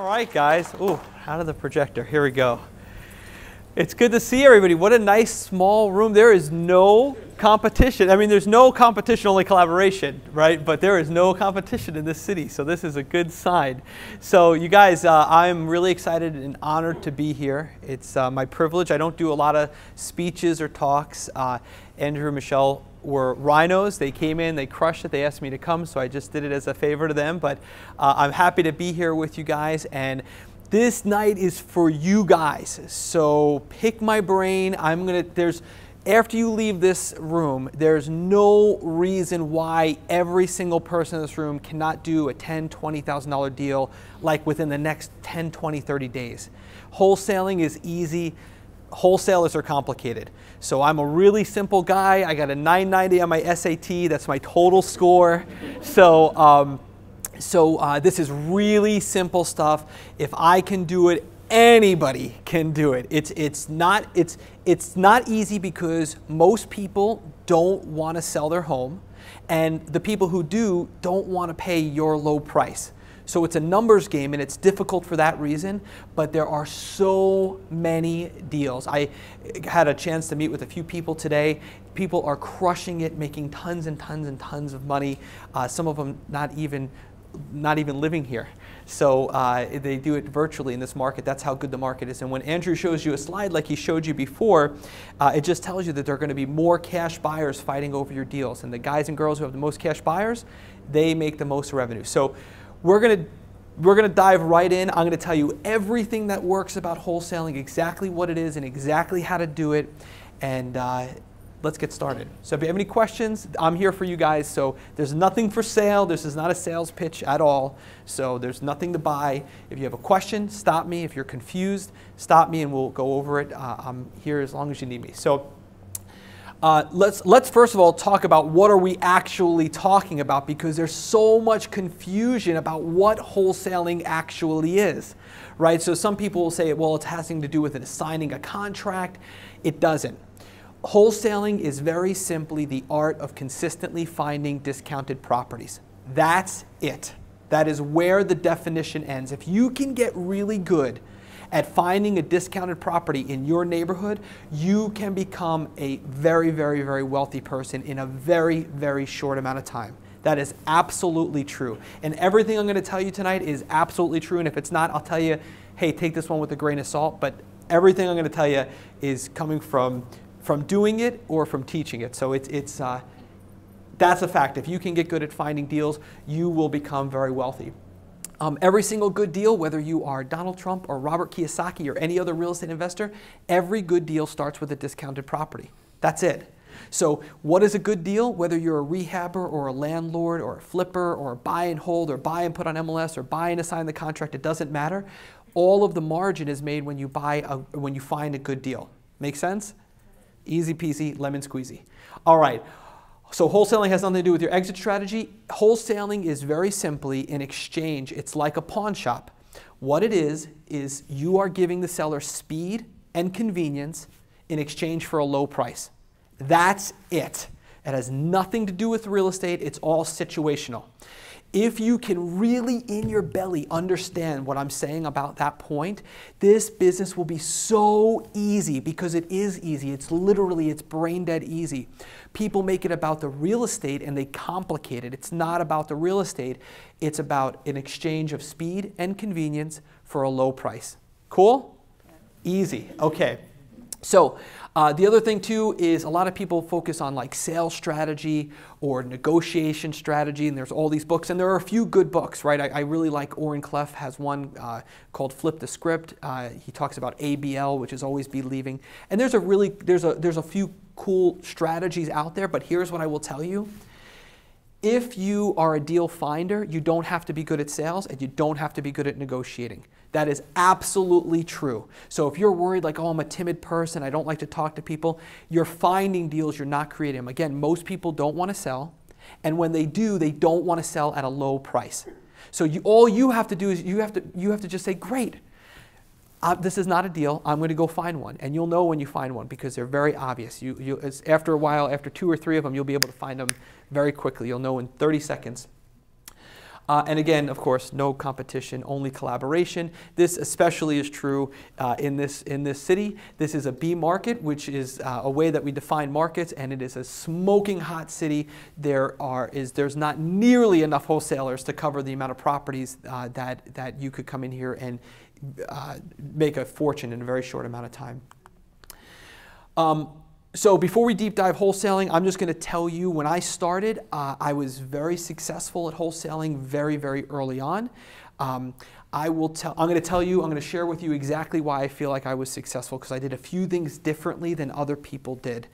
All right, guys. Ooh, out of the projector. Here we go. It's good to see everybody. What a nice small room. There is no competition. I mean, there's no competition, only collaboration, right? But there is no competition in this city, so this is a good sign. So, you guys, uh, I'm really excited and honored to be here. It's uh, my privilege. I don't do a lot of speeches or talks. Uh, Andrew and Michelle were rhinos. They came in, they crushed it. They asked me to come, so I just did it as a favor to them. But uh, I'm happy to be here with you guys. And this night is for you guys. So pick my brain. I'm to, there's, after you leave this room, there's no reason why every single person in this room cannot do a $10,000, $20,000 deal like within the next 10, 20, 30 days. Wholesaling is easy. Wholesalers are complicated. So I'm a really simple guy. I got a 990 on my SAT. That's my total score. So, um, so uh, this is really simple stuff. If I can do it, anybody can do it. It's, it's, not, it's, it's not easy because most people don't want to sell their home, and the people who do don't want to pay your low price. So it's a numbers game and it's difficult for that reason, but there are so many deals. I had a chance to meet with a few people today. People are crushing it, making tons and tons and tons of money. Uh, some of them not even not even living here. So uh, they do it virtually in this market. That's how good the market is. And when Andrew shows you a slide like he showed you before, uh, it just tells you that there are going to be more cash buyers fighting over your deals. And the guys and girls who have the most cash buyers, they make the most revenue. So we're going to we're going to dive right in. I'm going to tell you everything that works about wholesaling, exactly what it is, and exactly how to do it. And uh, let's get started. So if you have any questions, I'm here for you guys. So there's nothing for sale. This is not a sales pitch at all. So there's nothing to buy. If you have a question, stop me. If you're confused, stop me and we'll go over it. Uh, I'm here as long as you need me. So uh, let's, let's first of all talk about what are we actually talking about because there's so much confusion about what wholesaling actually is, right? So some people will say, well, it's having to do with it signing a contract. It doesn't. Wholesaling is very simply the art of consistently finding discounted properties. That's it. That is where the definition ends. If you can get really good at finding a discounted property in your neighborhood, you can become a very, very, very wealthy person in a very, very short amount of time. That is absolutely true. And everything I'm going to tell you tonight is absolutely true. And if it's not, I'll tell you, hey, take this one with a grain of salt. But everything I'm going to tell you is coming from from doing it or from teaching it. So it's, it's, uh, that's a fact. If you can get good at finding deals, you will become very wealthy. Um, every single good deal, whether you are Donald Trump or Robert Kiyosaki or any other real estate investor, every good deal starts with a discounted property. That's it. So, what is a good deal? Whether you're a rehabber or a landlord or a flipper or a buy and hold or buy and put on MLS or buy and assign the contract, it doesn't matter. All of the margin is made when you buy a, when you find a good deal. Make sense? Easy peasy, lemon squeezy. All right. So wholesaling has nothing to do with your exit strategy. Wholesaling is very simply an exchange. It's like a pawn shop. What it is, is you are giving the seller speed and convenience in exchange for a low price. That's it. It has nothing to do with real estate. It's all situational. If you can really in your belly understand what I'm saying about that point, this business will be so easy because it is easy. It's literally, it's brain dead easy. People make it about the real estate and they complicate it. It's not about the real estate. It's about an exchange of speed and convenience for a low price. Cool? Easy. Okay. So uh, the other thing too is a lot of people focus on like sales strategy or negotiation strategy, and there's all these books, and there are a few good books, right? I, I really like Oren Klaff has one uh, called Flip the Script. Uh, he talks about ABL, which is always believing, and there's a really there's a there's a few cool strategies out there. But here's what I will tell you: if you are a deal finder, you don't have to be good at sales, and you don't have to be good at negotiating. That is absolutely true. So if you're worried, like, oh, I'm a timid person, I don't like to talk to people, you're finding deals, you're not creating them. Again, most people don't want to sell, and when they do, they don't want to sell at a low price. So you, all you have to do is you have to, you have to just say, great, uh, this is not a deal. I'm going to go find one. And you'll know when you find one because they're very obvious. You, you, after a while, after two or three of them, you'll be able to find them very quickly. You'll know in 30 seconds. Uh, and again, of course, no competition, only collaboration. This especially is true uh, in, this, in this city. This is a B market, which is uh, a way that we define markets, and it is a smoking hot city. There are, is, there's not nearly enough wholesalers to cover the amount of properties uh, that, that you could come in here and uh, make a fortune in a very short amount of time. Um, so before we deep dive wholesaling, I'm just going to tell you when I started, uh, I was very successful at wholesaling very, very early on. Um, I will tell, I'm going to tell you, I'm going to share with you exactly why I feel like I was successful because I did a few things differently than other people did.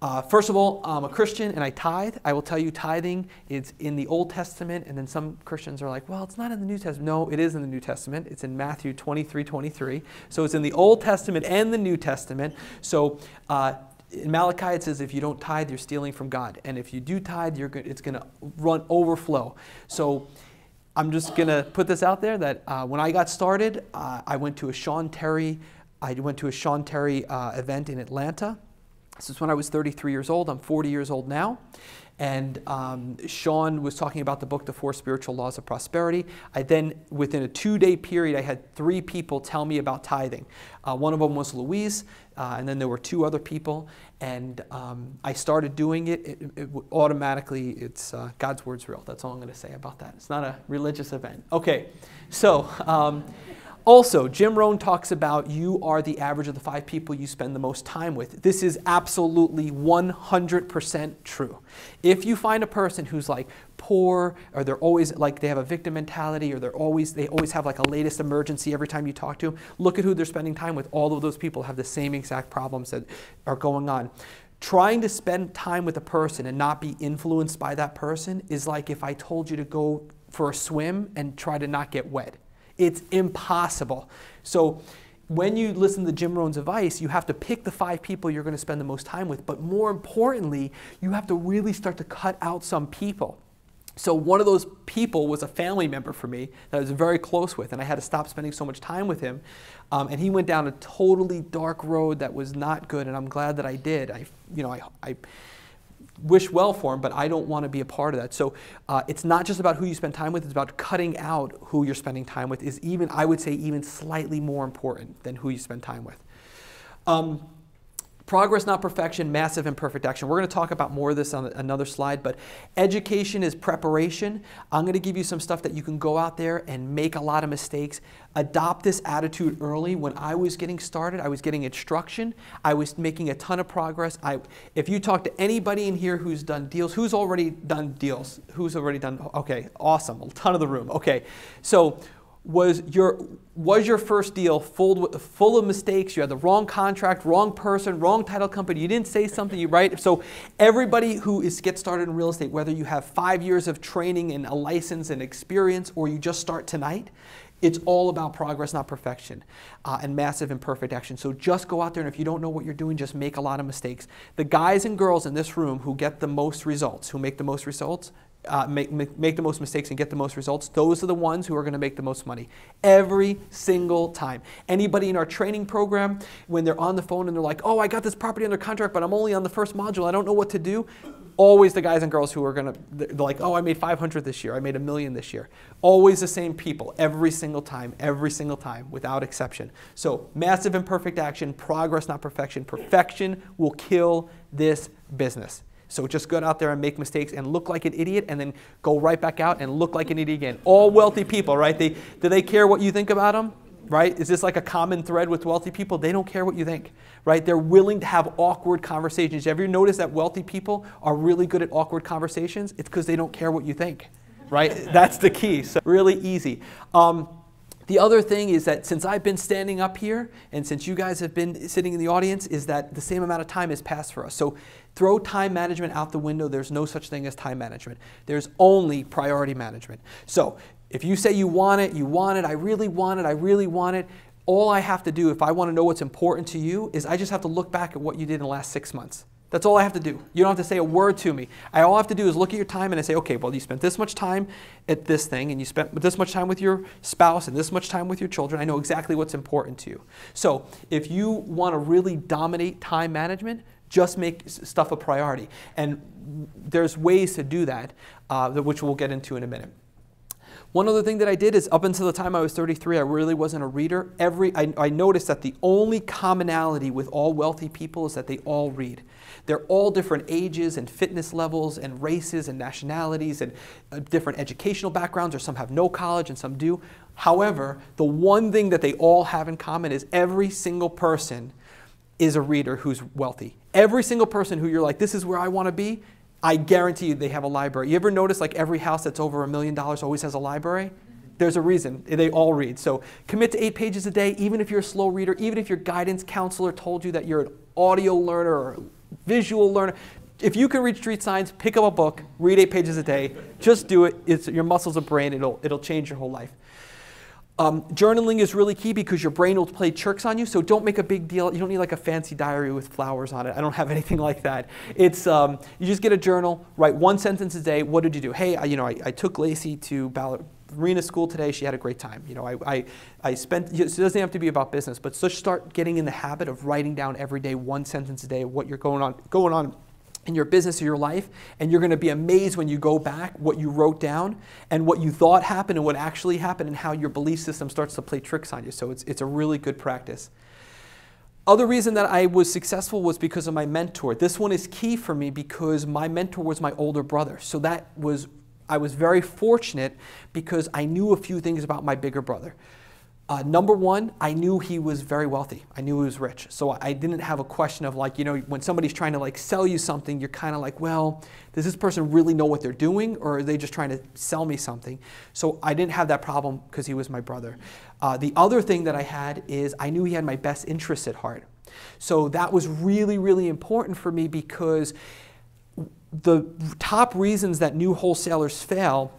Uh, first of all, I'm a Christian and I tithe. I will tell you, tithing is in the Old Testament, and then some Christians are like, well, it's not in the New Testament. No, it is in the New Testament. It's in Matthew 23 23. So it's in the Old Testament and the New Testament. So uh, in Malachi it says if you don't tithe, you're stealing from God, and if you do tithe, you're go- it's going to run overflow. So I'm just going to put this out there that uh, when I got started, uh, I went to a Sean Terry. I went to a Sean Terry uh, event in Atlanta. This is when I was 33 years old. I'm 40 years old now. And um, Sean was talking about the book, The Four Spiritual Laws of Prosperity. I then, within a two day period, I had three people tell me about tithing. Uh, one of them was Louise, uh, and then there were two other people. And um, I started doing it. it, it automatically, it's uh, God's word's real. That's all I'm going to say about that. It's not a religious event. Okay, so. Um, also, Jim Rohn talks about you are the average of the five people you spend the most time with. This is absolutely 100% true. If you find a person who's like poor, or they're always like they have a victim mentality, or they're always they always have like a latest emergency every time you talk to them, look at who they're spending time with. All of those people have the same exact problems that are going on trying to spend time with a person and not be influenced by that person is like if I told you to go for a swim and try to not get wet. It's impossible. So when you listen to Jim Rohn's advice, you have to pick the five people you're going to spend the most time with. But more importantly, you have to really start to cut out some people. So one of those people was a family member for me that I was very close with, and I had to stop spending so much time with him. Um, and he went down a totally dark road that was not good, and I'm glad that I did. I, you know, I, I wish well for him, but I don't want to be a part of that. So uh, it's not just about who you spend time with, it's about cutting out who you're spending time with is even, I would say, even slightly more important than who you spend time with. Um, Progress, not perfection, massive imperfect action. We're going to talk about more of this on another slide, but education is preparation. I'm going to give you some stuff that you can go out there and make a lot of mistakes. Adopt this attitude early. When I was getting started, I was getting instruction. I was making a ton of progress. I, if you talk to anybody in here who's done deals, who's already done deals? Who's already done? Okay, awesome. A ton of the room. Okay, so was your was your first deal full full of mistakes? You had the wrong contract wrong person wrong title company. You didn't say something you right? So everybody who is get started in real estate whether you have five years of training and a license and experience or you just start tonight it's all about progress not perfection uh, and massive imperfect action. So just go out there and if you don't know what you're doing just make a lot of mistakes. The guys and girls in this room who get the most results who make the most results uh, make, make, the most mistakes and get the most results, those are the ones who are going to make the most money every single time. Anybody in our training program, when they're on the phone and they're like, oh, I got this property under contract, but I'm only on the first module, I don't know what to do. Always the guys and girls who are going to, they're like, oh, I made 500 this year, I made a million this year. Always the same people, every single time, every single time, without exception. So, massive imperfect action, progress, not perfection. Perfection will kill this business. So just go out there and make mistakes and look like an idiot and then go right back out and look like an idiot again. All wealthy people, right? They, do they care what you think about them? Right? Is this like a common thread with wealthy people? They don't care what you think, right? They're willing to have awkward conversations. Have you noticed that wealthy people are really good at awkward conversations? It's because they don't care what you think, right? That's the key. So really easy. Um, the other thing is that since I've been standing up here and since you guys have been sitting in the audience, is that the same amount of time has passed for us. So throw time management out the window. There's no such thing as time management. There's only priority management. So if you say you want it, you want it, I really want it, I really want it, all I have to do if I want to know what's important to you is I just have to look back at what you did in the last six months. That's all I have to do. You don't have to say a word to me. I all I have to do is look at your time and I say, okay, well, you spent this much time at this thing, and you spent this much time with your spouse and this much time with your children. I know exactly what's important to you. So if you want to really dominate time management, just make stuff a priority. And there's ways to do that, uh, which we'll get into in a minute. One other thing that I did is up until the time I was 33, I really wasn't a reader. Every, I, I noticed that the only commonality with all wealthy people is that they all read. They're all different ages and fitness levels and races and nationalities and uh, different educational backgrounds, or some have no college and some do. However, the one thing that they all have in common is every single person is a reader who's wealthy. Every single person who you're like, this is where I want to be, I guarantee you they have a library. You ever notice like every house that's over a million dollars always has a library? There's a reason. They all read. So commit to eight pages a day, even if you're a slow reader, even if your guidance counselor told you that you're an audio learner or visual learner. If you can read street signs, pick up a book, read eight pages a day. Just do it. It's, your muscles of brain. It'll, it'll change your whole life. Um, journaling is really key because your brain will play tricks on you. So don't make a big deal. You don't need like a fancy diary with flowers on it. I don't have anything like that. It's um, you just get a journal, write one sentence a day. What did you do? Hey, I, you know, I, I took Lacey to ballerina school today. She had a great time. You know, I, I, I spent. It doesn't have to be about business, but just start getting in the habit of writing down every day one sentence a day what you're going on going on in your business or your life, and you're going to be amazed when you go back what you wrote down and what you thought happened and what actually happened and how your belief system starts to play tricks on you. So it's, it's a really good practice. Other reason that I was successful was because of my mentor. This one is key for me because my mentor was my older brother. So that was I was very fortunate because I knew a few things about my bigger brother. Uh, number one, I knew he was very wealthy. I knew he was rich. So I didn't have a question of like, you know, when somebody's trying to like sell you something, you're kind of like, well, does this person really know what they're doing or are they just trying to sell me something? So I didn't have that problem because he was my brother. Uh, the other thing that I had is I knew he had my best interests at heart. So that was really, really important for me because the top reasons that new wholesalers fail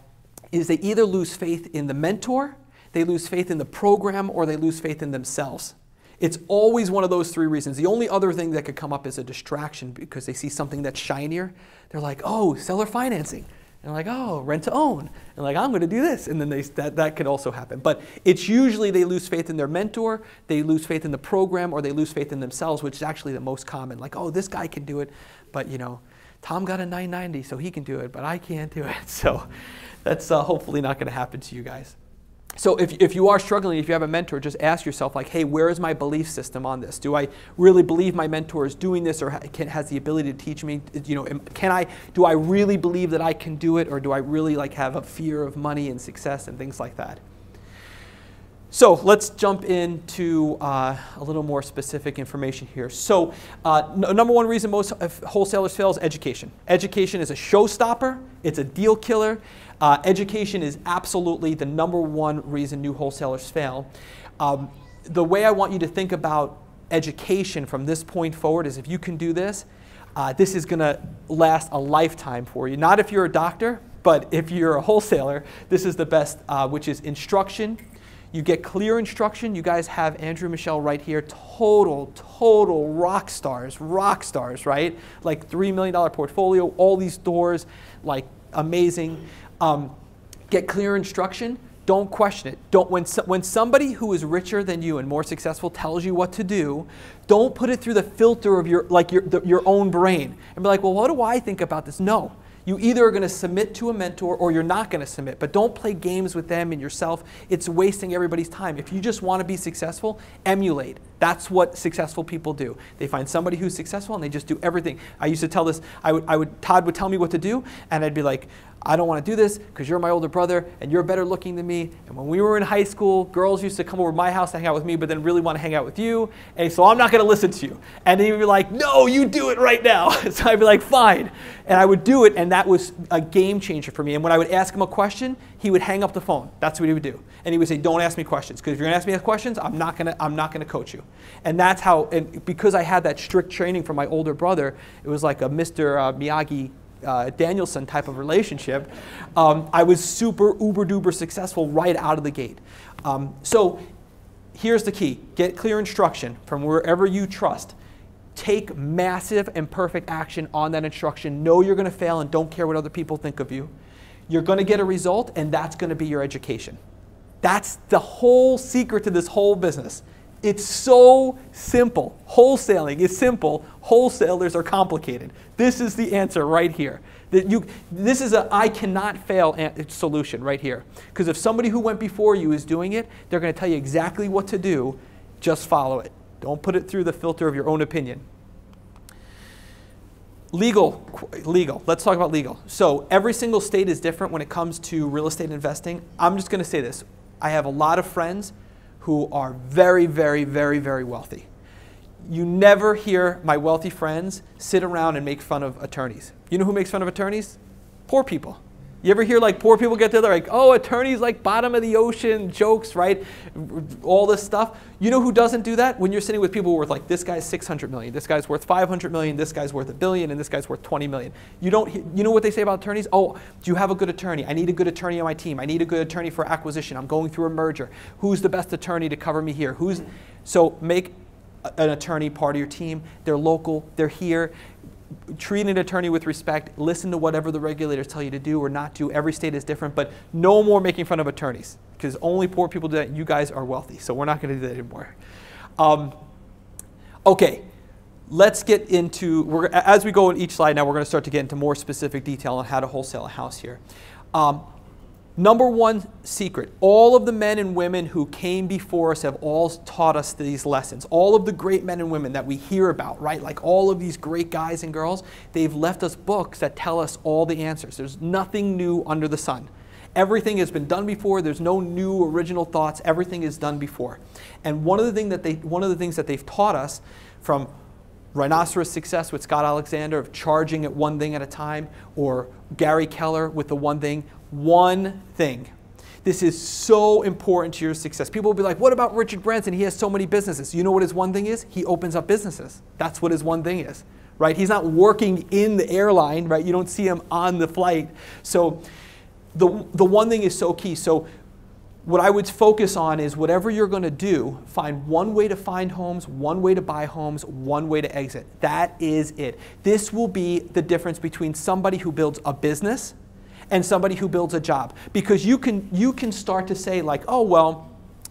is they either lose faith in the mentor they lose faith in the program, or they lose faith in themselves. It's always one of those three reasons. The only other thing that could come up is a distraction because they see something that's shinier. They're like, oh, seller financing. And like, oh, rent to own. And like, I'm going to do this. And then they, that, that could also happen. But it's usually they lose faith in their mentor, they lose faith in the program, or they lose faith in themselves, which is actually the most common. Like, oh, this guy can do it. But, you know, Tom got a 990, so he can do it, but I can't do it. So that's uh, hopefully not going to happen to you guys. So if, if you are struggling, if you have a mentor, just ask yourself like, hey, where is my belief system on this? Do I really believe my mentor is doing this or can, has the ability to teach me? You know, can I, do I really believe that I can do it or do I really like have a fear of money and success and things like that? So let's jump into uh, a little more specific information here. So uh, number one reason most wholesalers fail is education. Education is a showstopper. It's a deal killer. Uh, education is absolutely the number one reason new wholesalers fail. Um, the way I want you to think about education from this point forward is if you can do this, uh, this is going to last a lifetime for you. Not if you're a doctor, but if you're a wholesaler, this is the best, uh, which is instruction. You get clear instruction. You guys have Andrew Michelle right here. Total, total rock stars, rock stars, right? Like $3 million portfolio, all these doors, like amazing. Um, get clear instruction. Don't question it. Don't, when, when somebody who is richer than you and more successful tells you what to do, don't put it through the filter of your, like your, the, your own brain and be like, well, what do I think about this? No. You either are going to submit to a mentor or you're not going to submit, but don't play games with them and yourself. It's wasting everybody's time. If you just want to be successful, emulate. That's what successful people do. They find somebody who's successful and they just do everything. I used to tell this, I would, I would Todd would tell me what to do, and I'd be like, I don't want to do this because you're my older brother and you're better looking than me. And when we were in high school, girls used to come over to my house to hang out with me, but then really want to hang out with you. And so I'm not going to listen to you. And he'd be like, no, you do it right now. so I'd be like, fine. And I would do it, and that was a game changer for me. And when I would ask him a question, he would hang up the phone. That's what he would do. And he would say, don't ask me questions because if you're going to ask me questions, I'm not going to I'm not going to coach you. And that's how and because I had that strict training from my older brother, it was like a Mr. Uh, Miyagi uh, Danielson type of relationship, um, I was super uber duper successful right out of the gate. Um, so here's the key get clear instruction from wherever you trust. Take massive and perfect action on that instruction. Know you're going to fail and don't care what other people think of you. You're going to get a result, and that's going to be your education. That's the whole secret to this whole business. It's so simple. Wholesaling is simple. Wholesalers are complicated. This is the answer right here. That you, this is a I cannot fail solution right here. Because if somebody who went before you is doing it, they're going to tell you exactly what to do. Just follow it. Don't put it through the filter of your own opinion. Legal, legal. Let's talk about legal. So every single state is different when it comes to real estate investing. I'm just going to say this. I have a lot of friends who are very, very, very, very wealthy. You never hear my wealthy friends sit around and make fun of attorneys. You know who makes fun of attorneys? Poor people. You ever hear like poor people get together like, oh, attorneys like bottom of the ocean jokes, right? All this stuff. You know who doesn't do that? When you're sitting with people worth like this guy's 600 million, this guy's worth 500 million, this guy's worth a billion, and this guy's worth 20 million. You don't. You know what they say about attorneys? Oh, do you have a good attorney? I need a good attorney on my team. I need a good attorney for acquisition. I'm going through a merger. Who's the best attorney to cover me here? Who's so make an attorney part of your team. They're local. They're here treat an attorney with respect, listen to whatever the regulators tell you to do or not do. Every state is different, but no more making fun of attorneys because only poor people do that. You guys are wealthy, so we're not going to do that anymore. Um, okay, let's get into, as we go in each slide now, we're going to start to get into more specific detail on how to wholesale a house here. Um, Number one secret all of the men and women who came before us have all taught us these lessons. All of the great men and women that we hear about, right? Like all of these great guys and girls, they've left us books that tell us all the answers. There's nothing new under the sun. Everything has been done before. There's no new original thoughts. Everything is done before. And one of the, thing that they, one of the things that they've taught us from Rhinoceros Success with Scott Alexander of charging at one thing at a time, or Gary Keller with the one thing, one thing. This is so important to your success. People will be like, what about Richard Branson? He has so many businesses. You know what his one thing is? He opens up businesses. That's what his one thing is, right? He's not working in the airline, right? You don't see him on the flight. So the, the one thing is so key. So what I would focus on is whatever you're going to do, find one way to find homes, one way to buy homes, one way to exit. That is it. This will be the difference between somebody who builds a business and somebody who builds a job. Because you can, you can start to say, like, oh, well,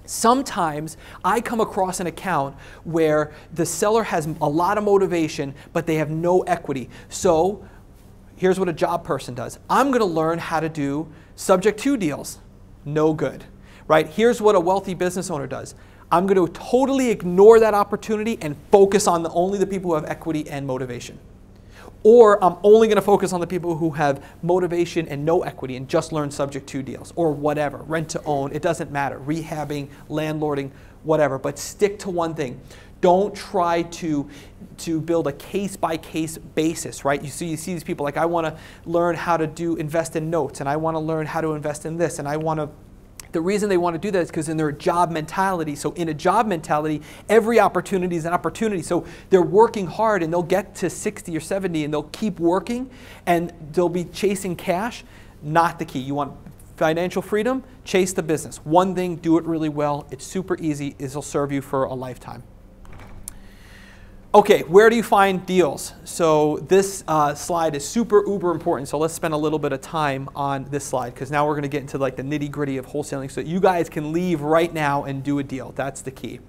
Sometimes I come across an account where the seller has a lot of motivation, but they have no equity. So here's what a job person does I'm going to learn how to do subject to deals. No good. Right? Here's what a wealthy business owner does. I'm going to totally ignore that opportunity and focus on the, only the people who have equity and motivation. Or I'm only going to focus on the people who have motivation and no equity and just learn subject to deals or whatever, rent to own, it doesn't matter, rehabbing, landlording, whatever, but stick to one thing. Don't try to, to build a case by case basis, right? You see, you see these people like, I want to learn how to do invest in notes and I want to learn how to invest in this and I want to the reason they want to do that is because in their job mentality. So in a job mentality, every opportunity is an opportunity. So they're working hard and they'll get to 60 or 70 and they'll keep working and they'll be chasing cash. Not the key. You want financial freedom, chase the business. One thing, do it really well. It's super easy. It'll serve you for a lifetime. Okay, where do you find deals? So this uh, slide is super uber important. So let's spend a little bit of time on this slide because now we're going to get into like the nitty gritty of wholesaling so you guys can leave right now and do a deal. That's the key.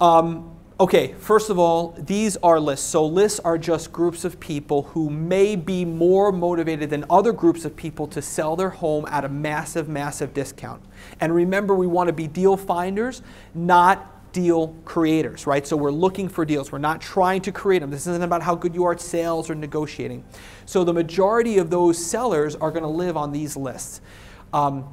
Um, okay, first of all, these are lists. So lists are just groups of people who may be more motivated than other groups of people to sell their home at a massive, massive discount. And remember, we want to be deal finders, not deal creators, right? So we're looking for deals. We're not trying to create them. This isn't about how good you are at sales or negotiating. So the majority of those sellers are going to live on these lists. Um,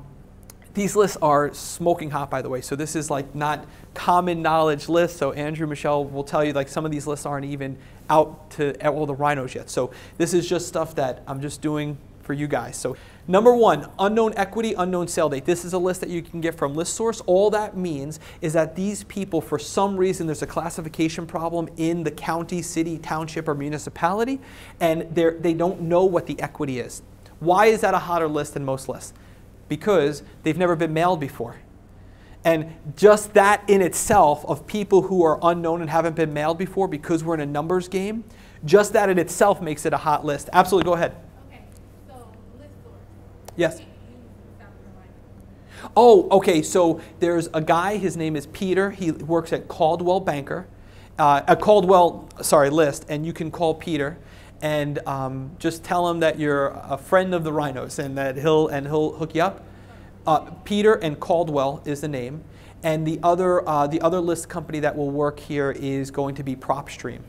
these lists are smoking hot, by the way. So this is like not common knowledge lists. So Andrew Michelle will tell you like some of these lists aren't even out to all the rhinos yet. So this is just stuff that I'm just doing for you guys. So number one, unknown equity, unknown sale date. This is a list that you can get from ListSource. All that means is that these people, for some reason, there's a classification problem in the county, city, township, or municipality, and they don't know what the equity is. Why is that a hotter list than most lists? Because they've never been mailed before. And just that in itself of people who are unknown and haven't been mailed before because we're in a numbers game, just that in itself makes it a hot list. Absolutely, go ahead. Yes. Oh, okay. So there's a guy. His name is Peter. He works at Caldwell Banker, uh, at Coldwell, sorry, List, and you can call Peter. and um, just tell him that you're a friend of the Rhinos and that he'll and he'll hook you up. Uh, Peter and Caldwell is the name, and the other uh, the other list company that will work here is going to be PropStream,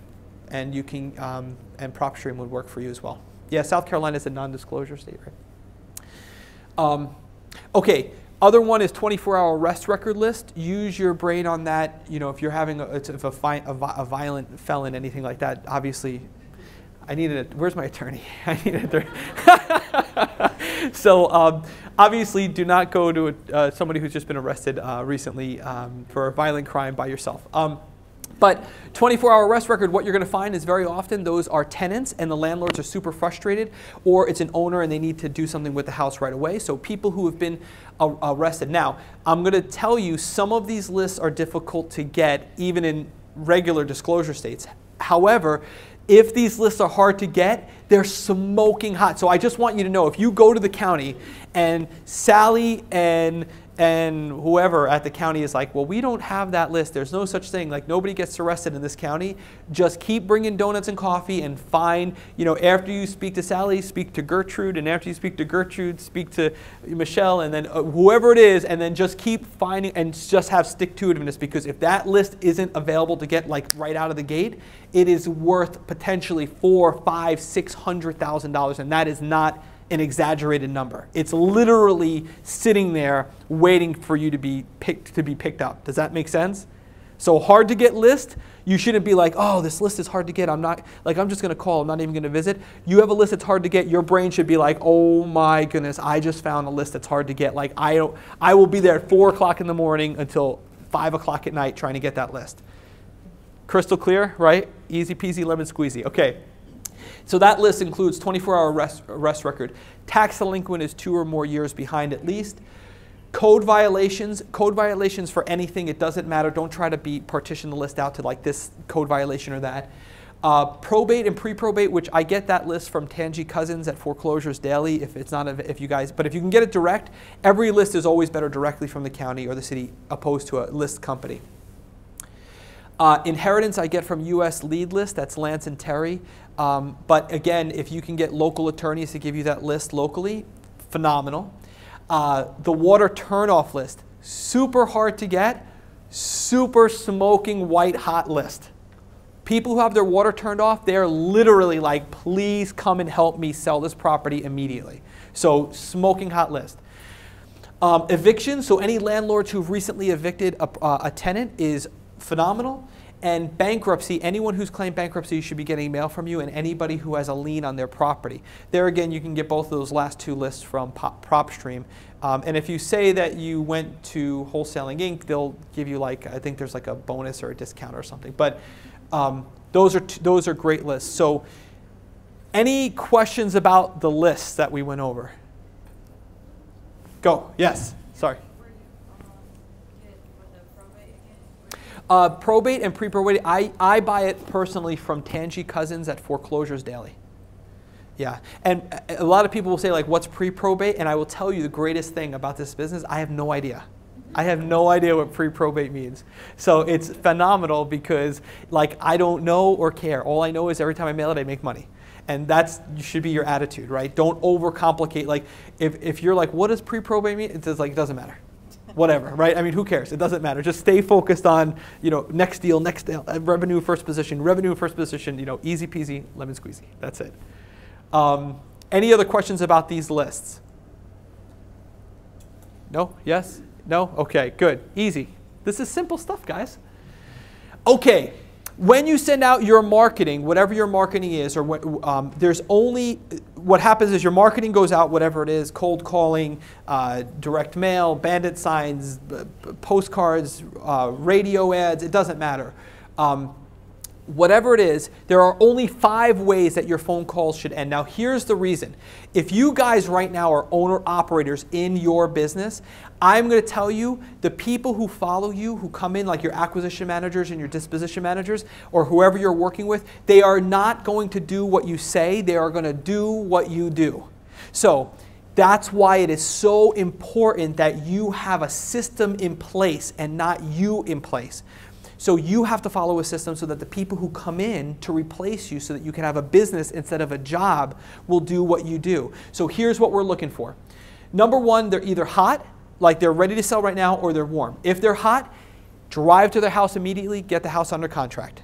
and you can um, and PropStream would work for you as well. Yeah, South Carolina is a non-disclosure state, right? Um, okay. Other one is 24-hour arrest record list. Use your brain on that. You know, if you're having a, if a, fi- a, a violent felon, anything like that, obviously I needed a, where's my attorney? I need an attorney. so um, obviously do not go to a, uh, somebody who's just been arrested uh, recently um, for a violent crime by yourself. Um, but 24 hour arrest record, what you're going to find is very often those are tenants and the landlords are super frustrated, or it's an owner and they need to do something with the house right away. So people who have been uh, uh, arrested. Now, I'm going to tell you some of these lists are difficult to get even in regular disclosure states. However, if these lists are hard to get, they're smoking hot. So I just want you to know if you go to the county and Sally and and whoever at the county is like, well, we don't have that list. There's no such thing. Like nobody gets arrested in this county. Just keep bringing donuts and coffee and find, you know, after you speak to Sally, speak to Gertrude, and after you speak to Gertrude, speak to Michelle, and then uh, whoever it is, and then just keep finding and just have stick to itiveness because if that list isn't available to get like right out of the gate, it is worth potentially four, five, six hundred thousand dollars, and that is not an exaggerated number. It's literally sitting there waiting for you to be picked to be picked up. Does that make sense? So hard to get list, you shouldn't be like, "Oh, this list is hard to get. I'm not like I'm just going to call. I'm not even going to visit." You have a list that's hard to get. Your brain should be like, "Oh my goodness, I just found a list that's hard to get. Like I don't, I will be there at four o'clock in the morning until five o'clock at night trying to get that list." Crystal clear, right? Easy peasy lemon squeezy. Okay. So that list includes 24-hour arrest, arrest record. Tax delinquent is two or more years behind at least. Code violations, code violations for anything, it doesn't matter. Don't try to be partition the list out to like this code violation or that. Uh, probate and pre-probate, which I get that list from Tangi Cousins at Foreclosures Daily. If it's not, if you guys, but if you can get it direct, every list is always better directly from the county or the city opposed to a list company. Uh, inheritance I get from U.S. Lead List, that's Lance and Terry. Um, but again, if you can get local attorneys to give you that list locally, phenomenal. Uh, the water turnoff list, super hard to get, super smoking white hot list. People who have their water turned off, they're literally like, please come and help me sell this property immediately. So, smoking hot list. Um, eviction, so any landlords who've recently evicted a, uh, a tenant is phenomenal. And bankruptcy, anyone who's claimed bankruptcy should be getting mail from you, and anybody who has a lien on their property. There again, you can get both of those last two lists from PropStream. Um, and if you say that you went to Wholesaling Inc., they'll give you like, I think there's like a bonus or a discount or something. But um, those, are those are great lists. So, any questions about the lists that we went over? Go, yes, sorry. Uh, probate and pre-probate, I, I buy it personally from Tangi Cousins at Foreclosures Daily. Yeah, and a lot of people will say like, what's pre-probate? And I will tell you the greatest thing about this business, I have no idea. I have no idea what pre-probate means. So it's phenomenal because like I don't know or care. All I know is every time I mail it, I make money. And that's should be your attitude, right? Don't overcomplicate. Like if, if you're like, what does pre-probate mean? It's like, it doesn't matter whatever, right? I mean, who cares? It doesn't matter. Just stay focused on, you know, next deal, next deal, uh, revenue first position, revenue first position, you know, easy peasy, lemon squeezy. That's it. Um, any other questions about these lists? No? Yes? No? Okay, good. Easy. This is simple stuff, guys. Okay, when you send out your marketing, whatever your marketing is, or what, um, there's only what happens is your marketing goes out, whatever it is, cold calling, uh, direct mail, bandit signs, postcards, uh, radio ads. It doesn't matter. Um, whatever it is, there are only five ways that your phone calls should end. Now, here's the reason. If you guys right now are owner operators in your business, I'm going to tell you the people who follow you, who come in, like your acquisition managers and your disposition managers, or whoever you're working with, they are not going to do what you say, they are going to do what you do. So, that's why it is so important that you have a system in place and not you in place. So you have to follow a system so that the people who come in to replace you so that you can have a business instead of a job will do what you do. So here's what we're looking for. Number one, they're either hot, like they're ready to sell right now, or they're warm. If they're hot, drive to their house immediately, get the house under contract.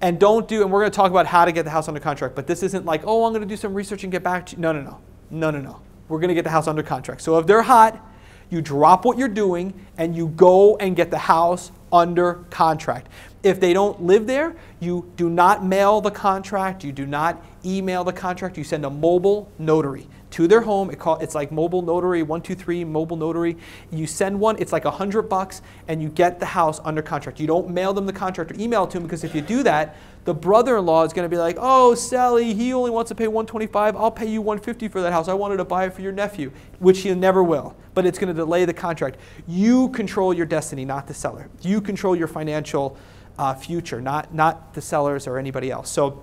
And don't do, and we're going to talk about how to get the house under contract, but this isn't like, oh, I'm going to do some research and get back to you. No, no, no. No, no, no. We're going to get the house under contract. So if they're hot, you drop what you're doing and you go and get the house under contract. If they don't live there, you do not mail the contract, you do not email the contract, you send a mobile notary to their home. It call, it's like mobile notary, 123 mobile notary. You send one, it's like 100 bucks, and you get the house under contract. You don't mail them the contract or email it to them because if you do that, the brother-in-law is going to be like, oh, Sally, he only wants to pay 125. I'll pay you 150 for that house. I wanted to buy it for your nephew, which he never will. But it's going to delay the contract. You control your destiny, not the seller. You control your financial uh, future, not, not the sellers or anybody else. So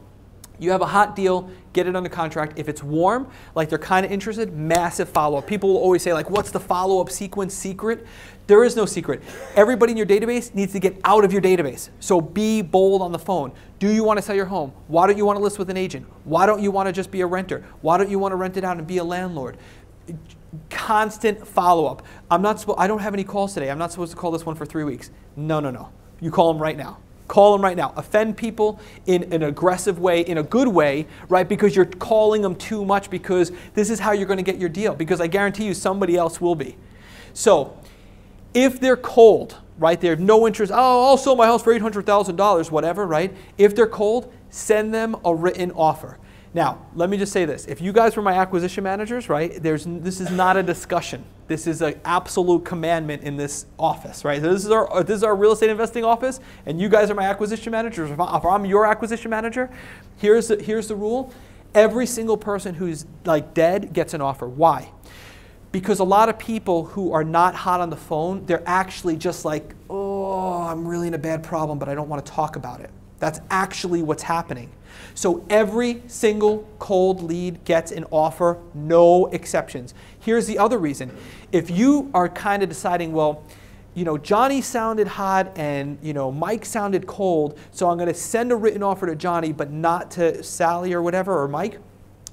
you have a hot deal, get it under contract. If it's warm, like they're kind of interested, massive follow up. People will always say, like, what's the follow up sequence secret? There is no secret. Everybody in your database needs to get out of your database. So be bold on the phone. Do you want to sell your home? Why don't you want to list with an agent? Why don't you want to just be a renter? Why don't you want to rent it out and be a landlord? Constant follow up. I'm not. I don't have any calls today. I'm not supposed to call this one for three weeks. No, no, no. You call them right now. Call them right now. Offend people in an aggressive way, in a good way, right? Because you're calling them too much because this is how you're going to get your deal. Because I guarantee you somebody else will be. So if they're cold, right, they have no interest, oh, I'll sell my house for $800,000, whatever, right? If they're cold, send them a written offer. Now, let me just say this. If you guys were my acquisition managers, right, there's, this is not a discussion. This is an absolute commandment in this office, right? So this is, our, this is our real estate investing office, and you guys are my acquisition managers. If I'm your acquisition manager, here's the, here's the rule. Every single person who's like dead gets an offer. Why? Because a lot of people who are not hot on the phone, they're actually just like, oh, I'm really in a bad problem, but I don't want to talk about it. That's actually what's happening. So every single cold lead gets an offer, no exceptions. Here's the other reason. If you are kind of deciding, well, you know, Johnny sounded hot and, you know, Mike sounded cold, so I'm going to send a written offer to Johnny, but not to Sally or whatever, or Mike.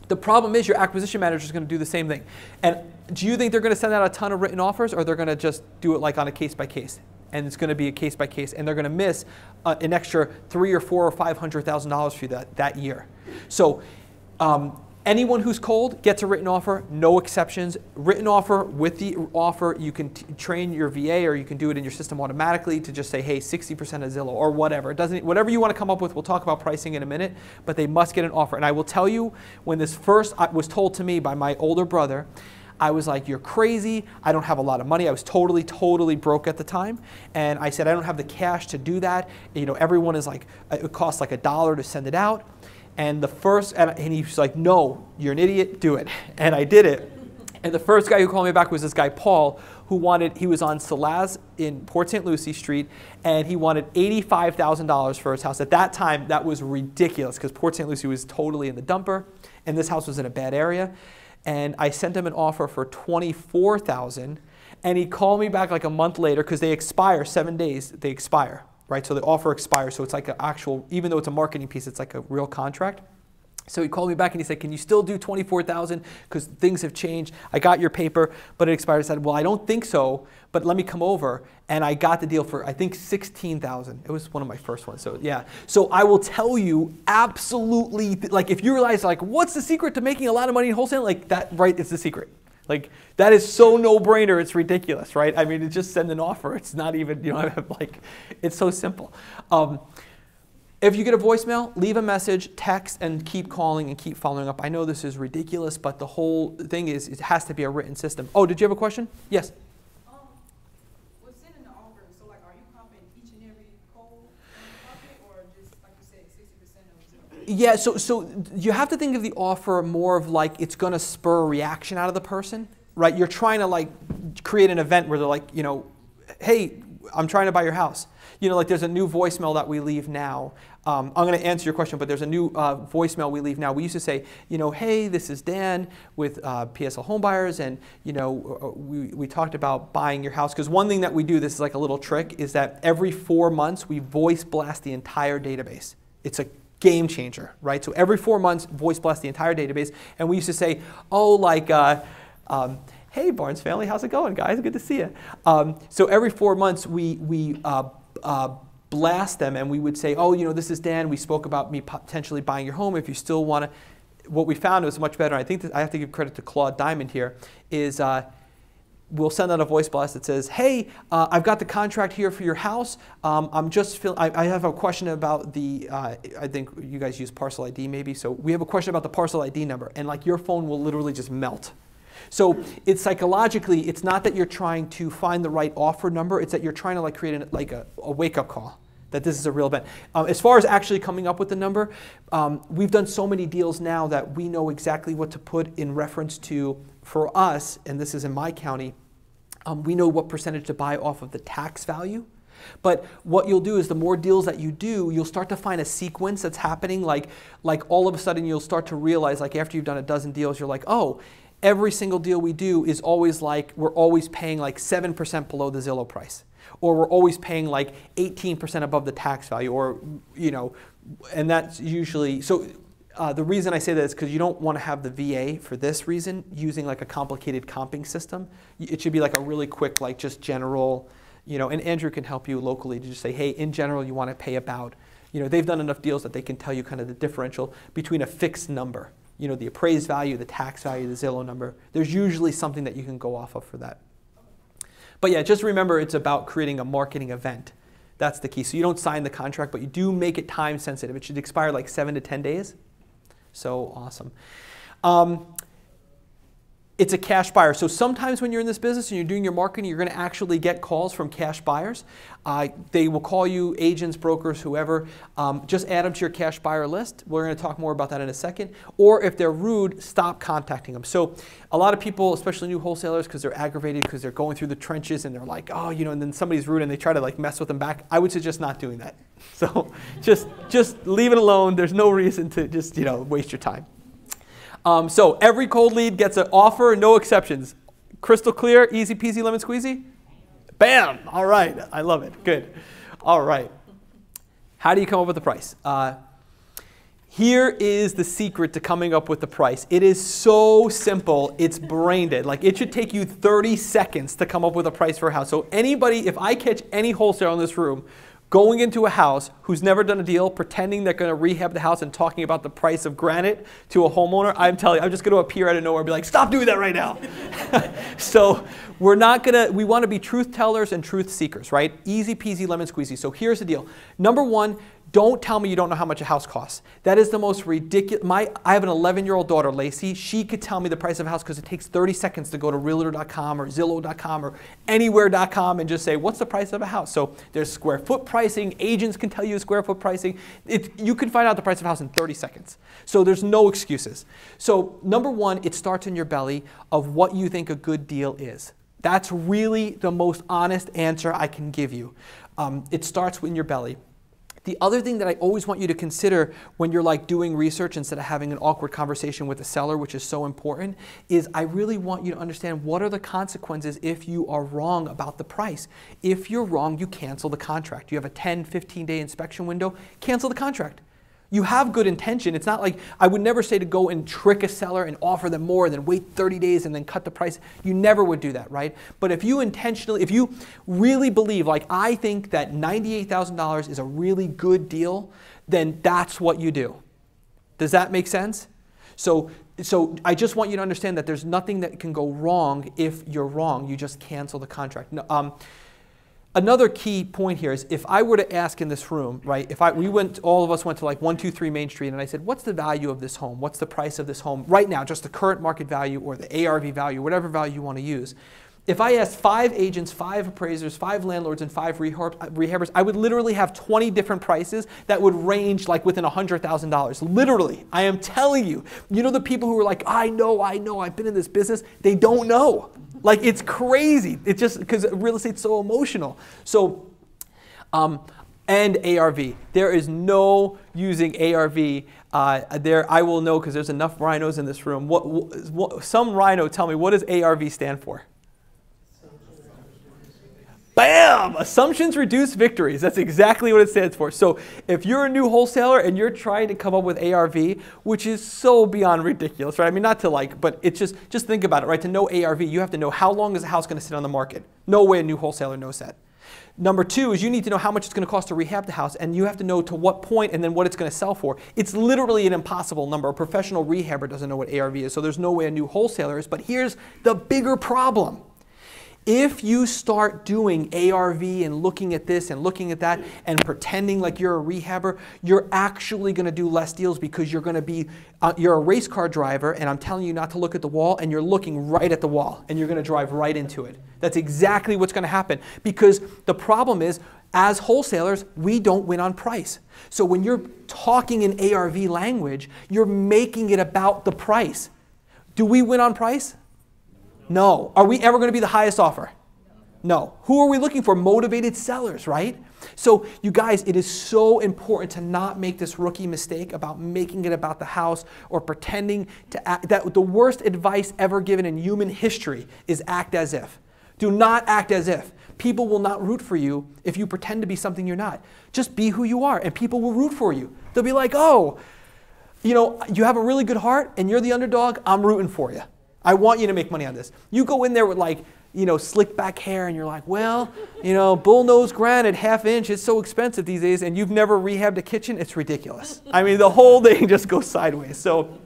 The problem is your acquisition manager is going to do the same thing. And do you think they're going to send out a ton of written offers or they're going to just do it like on a case by case? And it's going to be a case by case, and they're going to miss uh, an extra three or four or five hundred thousand dollars for you that, that year. So um, anyone who's cold gets a written offer, no exceptions. Written offer with the offer, you can train your VA or you can do it in your system automatically to just say, hey, 60% of Zillow or whatever. It doesn't, whatever you want to come up with, we'll talk about pricing in a minute, but they must get an offer. And I will tell you, when this first uh, was told to me by my older brother, I was like, You're crazy. I don't have a lot of money. I was totally, totally broke at the time. And I said, I don't have the cash to do that. You know, everyone is like, uh, it costs like a dollar to send it out. And the first, and, and he was like, No, you're an idiot, do it. And I did it. And the first guy who called me back was this guy, Paul, who wanted, he was on Salaz in Port St. Lucie Street, and he wanted $85,000 for his house. At that time, that was ridiculous because Port St. Lucie was totally in the dumper, and this house was in a bad area and I sent him an offer for 24,000 and he called me back like a month later because they expire 7 days they expire right so the offer expires so it's like an actual even though it's a marketing piece it's like a real contract so he called me back and he said, Can you still do 24,000? Because things have changed. I got your paper, but it expired. I said, Well, I don't think so, but let me come over. And I got the deal for, I think, 16,000. It was one of my first ones. So, yeah. So I will tell you absolutely, like, if you realize, like, what's the secret to making a lot of money in wholesale? Like, that, right, is the secret. Like, that is so no brainer, it's ridiculous, right? I mean, it's just send an offer. It's not even, you know, like, it's so simple. Um, if you get a voicemail, leave a message, text, and keep calling and keep following up. I know this is ridiculous, but the whole thing is it has to be a written system. Oh, did you have a question? Yes. Yeah, so so you have to think of the offer more of like it's going to spur a reaction out of the person, right? You're trying to like create an event where they're like, you know, hey, I'm trying to buy your house. You know, like there's a new voicemail that we leave now. Um, I'm going to answer your question, but there's a new uh, voicemail we leave now. We used to say, you know, hey, this is Dan with uh, PSL Homebuyers, and you know, uh, we, we talked about buying your house. Because one thing that we do, this is like a little trick, is that every four months we voice blast the entire database. It's a game changer, right? So every four months, voice blast the entire database, and we used to say, oh, like. Uh, um, hey, Barnes family, how's it going, guys? Good to see you. Um, so every four months, we, we uh, uh, blast them and we would say, oh, you know, this is Dan. We spoke about me potentially buying your home. If you still want to, what we found was much better. I think I have to give credit to Claude Diamond here. Is uh, we'll send out a voice blast that says, "Hey, uh, I've got the contract here for your house. Um, I'm just fill- I, I, have a question about the. Uh, I think you guys use parcel ID maybe. So we have a question about the parcel ID number, and like your phone will literally just melt so it's psychologically, it's not that you're trying to find the right offer number, it's that you're trying to like create a, like a, a wake-up call that this is a real event. Um, as far as actually coming up with the number, um, we've done so many deals now that we know exactly what to put in reference to, for us, and this is in my county, um, we know what percentage to buy off of the tax value. But what you'll do is the more deals that you do, you'll start to find a sequence that's happening. Like, like all of a sudden, you'll start to realize, like after you've done a dozen deals, you're like, oh, every single deal we do is always like we're always paying like 7% below the Zillow price or we're always paying like 18% above the tax value or you know and that's usually so uh, the reason I say that is because you don't want to have the VA for this reason using like a complicated comping system. It should be like a really quick, like just general, you know, and Andrew can help you locally to just say, hey, in general, you want to pay about, you know, they've done enough deals that they can tell you kind of the differential between a fixed number you know, the appraised value, the tax value, the Zillow number. There's usually something that you can go off of for that. But yeah, just remember it's about creating a marketing event. That's the key. So you don't sign the contract, but you do make it time sensitive. It should expire like seven to 10 days. So awesome. Um, it's a cash buyer. So sometimes when you're in this business and you're doing your marketing, you're going to actually get calls from cash buyers. Uh, they will call you, agents, brokers, whoever. Um, just add them to your cash buyer list. We're going to talk more about that in a second. Or if they're rude, stop contacting them. So a lot of people, especially new wholesalers, because they're aggravated because they're going through the trenches and they're like, oh, you know, and then somebody's rude and they try to like mess with them back. I would suggest not doing that. So just just leave it alone. There's no reason to just you know waste your time. Um, so every cold lead gets an offer, no exceptions. Crystal clear, easy peasy lemon squeezy? Bam! All right, I love it. Good. All right. How do you come up with the price? Uh, here is the secret to coming up with the price. It is so simple, it's brain dead. Like it should take you 30 seconds to come up with a price for a house. So anybody, if I catch any wholesaler in this room going into a house who's never done a deal, pretending they're going to rehab the house and talking about the price of granite to a homeowner, I'm telling you, I'm just going to appear out of nowhere and be like, stop doing that right now. so we're not going to, we want to be truth tellers and truth seekers, right? Easy peasy lemon squeezy. So here's the deal. Number one, don't tell me you don't know how much a house costs. That is the most ridiculous. My, I have an 11 year old daughter, Lacey. She could tell me the price of a house because it takes 30 seconds to go to realtor.com or Zillow.com or anywhere.com and just say, what's the price of a house? So there's square foot pricing. Agents can tell you square foot pricing. It, you can find out the price of a house in 30 seconds. So there's no excuses. So, number one, it starts in your belly of what you think a good deal is. That's really the most honest answer I can give you. Um, it starts in your belly. The other thing that I always want you to consider when you're like doing research instead of having an awkward conversation with the seller, which is so important, is I really want you to understand what are the consequences if you are wrong about the price. If you're wrong, you cancel the contract. You have a 10, 15 day inspection window, cancel the contract you have good intention. It's not like I would never say to go and trick a seller and offer them more, then wait 30 days and then cut the price. You never would do that, right? But if you intentionally, if you really believe, like I think that $98,000 is a really good deal, then that's what you do. Does that make sense? So, so I just want you to understand that there's nothing that can go wrong if you're wrong. You just cancel the contract. No, um, Another key point here is if I were to ask in this room, right, if I, we went, all of us went to like 123 Main Street and I said, what's the value of this home? What's the price of this home right now, just the current market value or the ARV value, whatever value you want to use. If I asked five agents, five appraisers, five landlords, and five rehabbers, I would literally have 20 different prices that would range like within $100,000. Literally, I am telling you. You know the people who are like, I know, I know, I've been in this business, they don't know. Like it's crazy. It's just because real estate's so emotional. So, um, and ARV. There is no using ARV. Uh, there, I will know because there's enough rhinos in this room. What, what, some rhino, tell me, what does ARV stand for? Bam! Assumptions reduce victories. That's exactly what it stands for. So if you're a new wholesaler and you're trying to come up with ARV, which is so beyond ridiculous, right? I mean, not to like, but it's just just think about it, right? To know ARV, you have to know how long is a house going to sit on the market. No way a new wholesaler knows that. Number two is you need to know how much it's going to cost to rehab the house, and you have to know to what point and then what it's going to sell for. It's literally an impossible number. A professional rehabber doesn't know what ARV is, so there's no way a new wholesaler is. But here's the bigger problem if you start doing ARV and looking at this and looking at that and pretending like you're a rehabber, you're actually going to do less deals because you're going to be, uh, you're a race car driver and I'm telling you not to look at the wall and you're looking right at the wall and you're going to drive right into it. That's exactly what's going to happen because the problem is, as wholesalers, we don't win on price. So when you're talking in ARV language, you're making it about the price. Do we win on price? No. Are we ever going to be the highest offer? No. Who are we looking for? Motivated sellers, right? So, you guys, it is so important to not make this rookie mistake about making it about the house or pretending to act. That the worst advice ever given in human history is act as if. Do not act as if. People will not root for you if you pretend to be something you're not. Just be who you are, and people will root for you. They'll be like, oh, you know, you have a really good heart and you're the underdog, I'm rooting for you. I want you to make money on this. You go in there with like, you know, slick back hair and you're like, well, you know, bullnose granite, half inch, it's so expensive these days, and you've never rehabbed a kitchen, it's ridiculous. I mean, the whole thing just goes sideways. So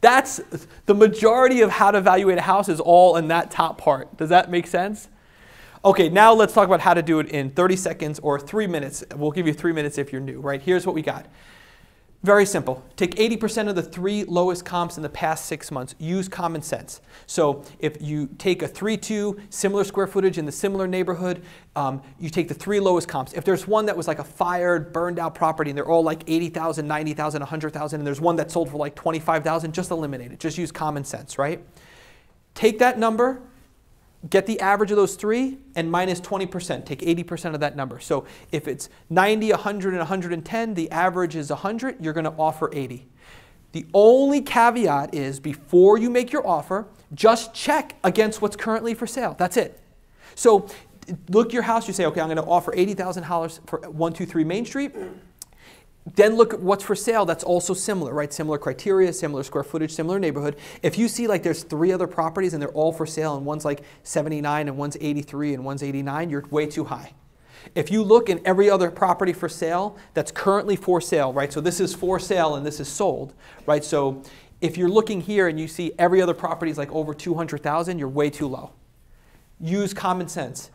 that's the majority of how to evaluate a house is all in that top part. Does that make sense? Okay, now let's talk about how to do it in 30 seconds or three minutes. We'll give you three minutes if you're new, right? Here's what we got. Very simple. Take 80% of the three lowest comps in the past six months. Use common sense. So if you take a 3-2, similar square footage in the similar neighborhood, um, you take the three lowest comps. If there's one that was like a fired, burned out property and they're all like 80,000, 90,000, 100,000, and there's one that sold for like 25,000, just eliminate it. Just use common sense, right? Take that number, get the average of those three and minus 20%. Take 80% of that number. So if it's 90, 100, and 110, the average is 100, you're going to offer 80. The only caveat is before you make your offer, just check against what's currently for sale. That's it. So look your house, you say, okay, I'm going to offer $80,000 for 123 Main Street. Then look at what's for sale that's also similar, right? Similar criteria, similar square footage, similar neighborhood. If you see like there's three other properties and they're all for sale and one's like 79 and one's 83 and one's 89, you're way too high. If you look in every other property for sale that's currently for sale, right? So this is for sale and this is sold, right? So if you're looking here and you see every other property is like over 200,000, you're way too low. Use common sense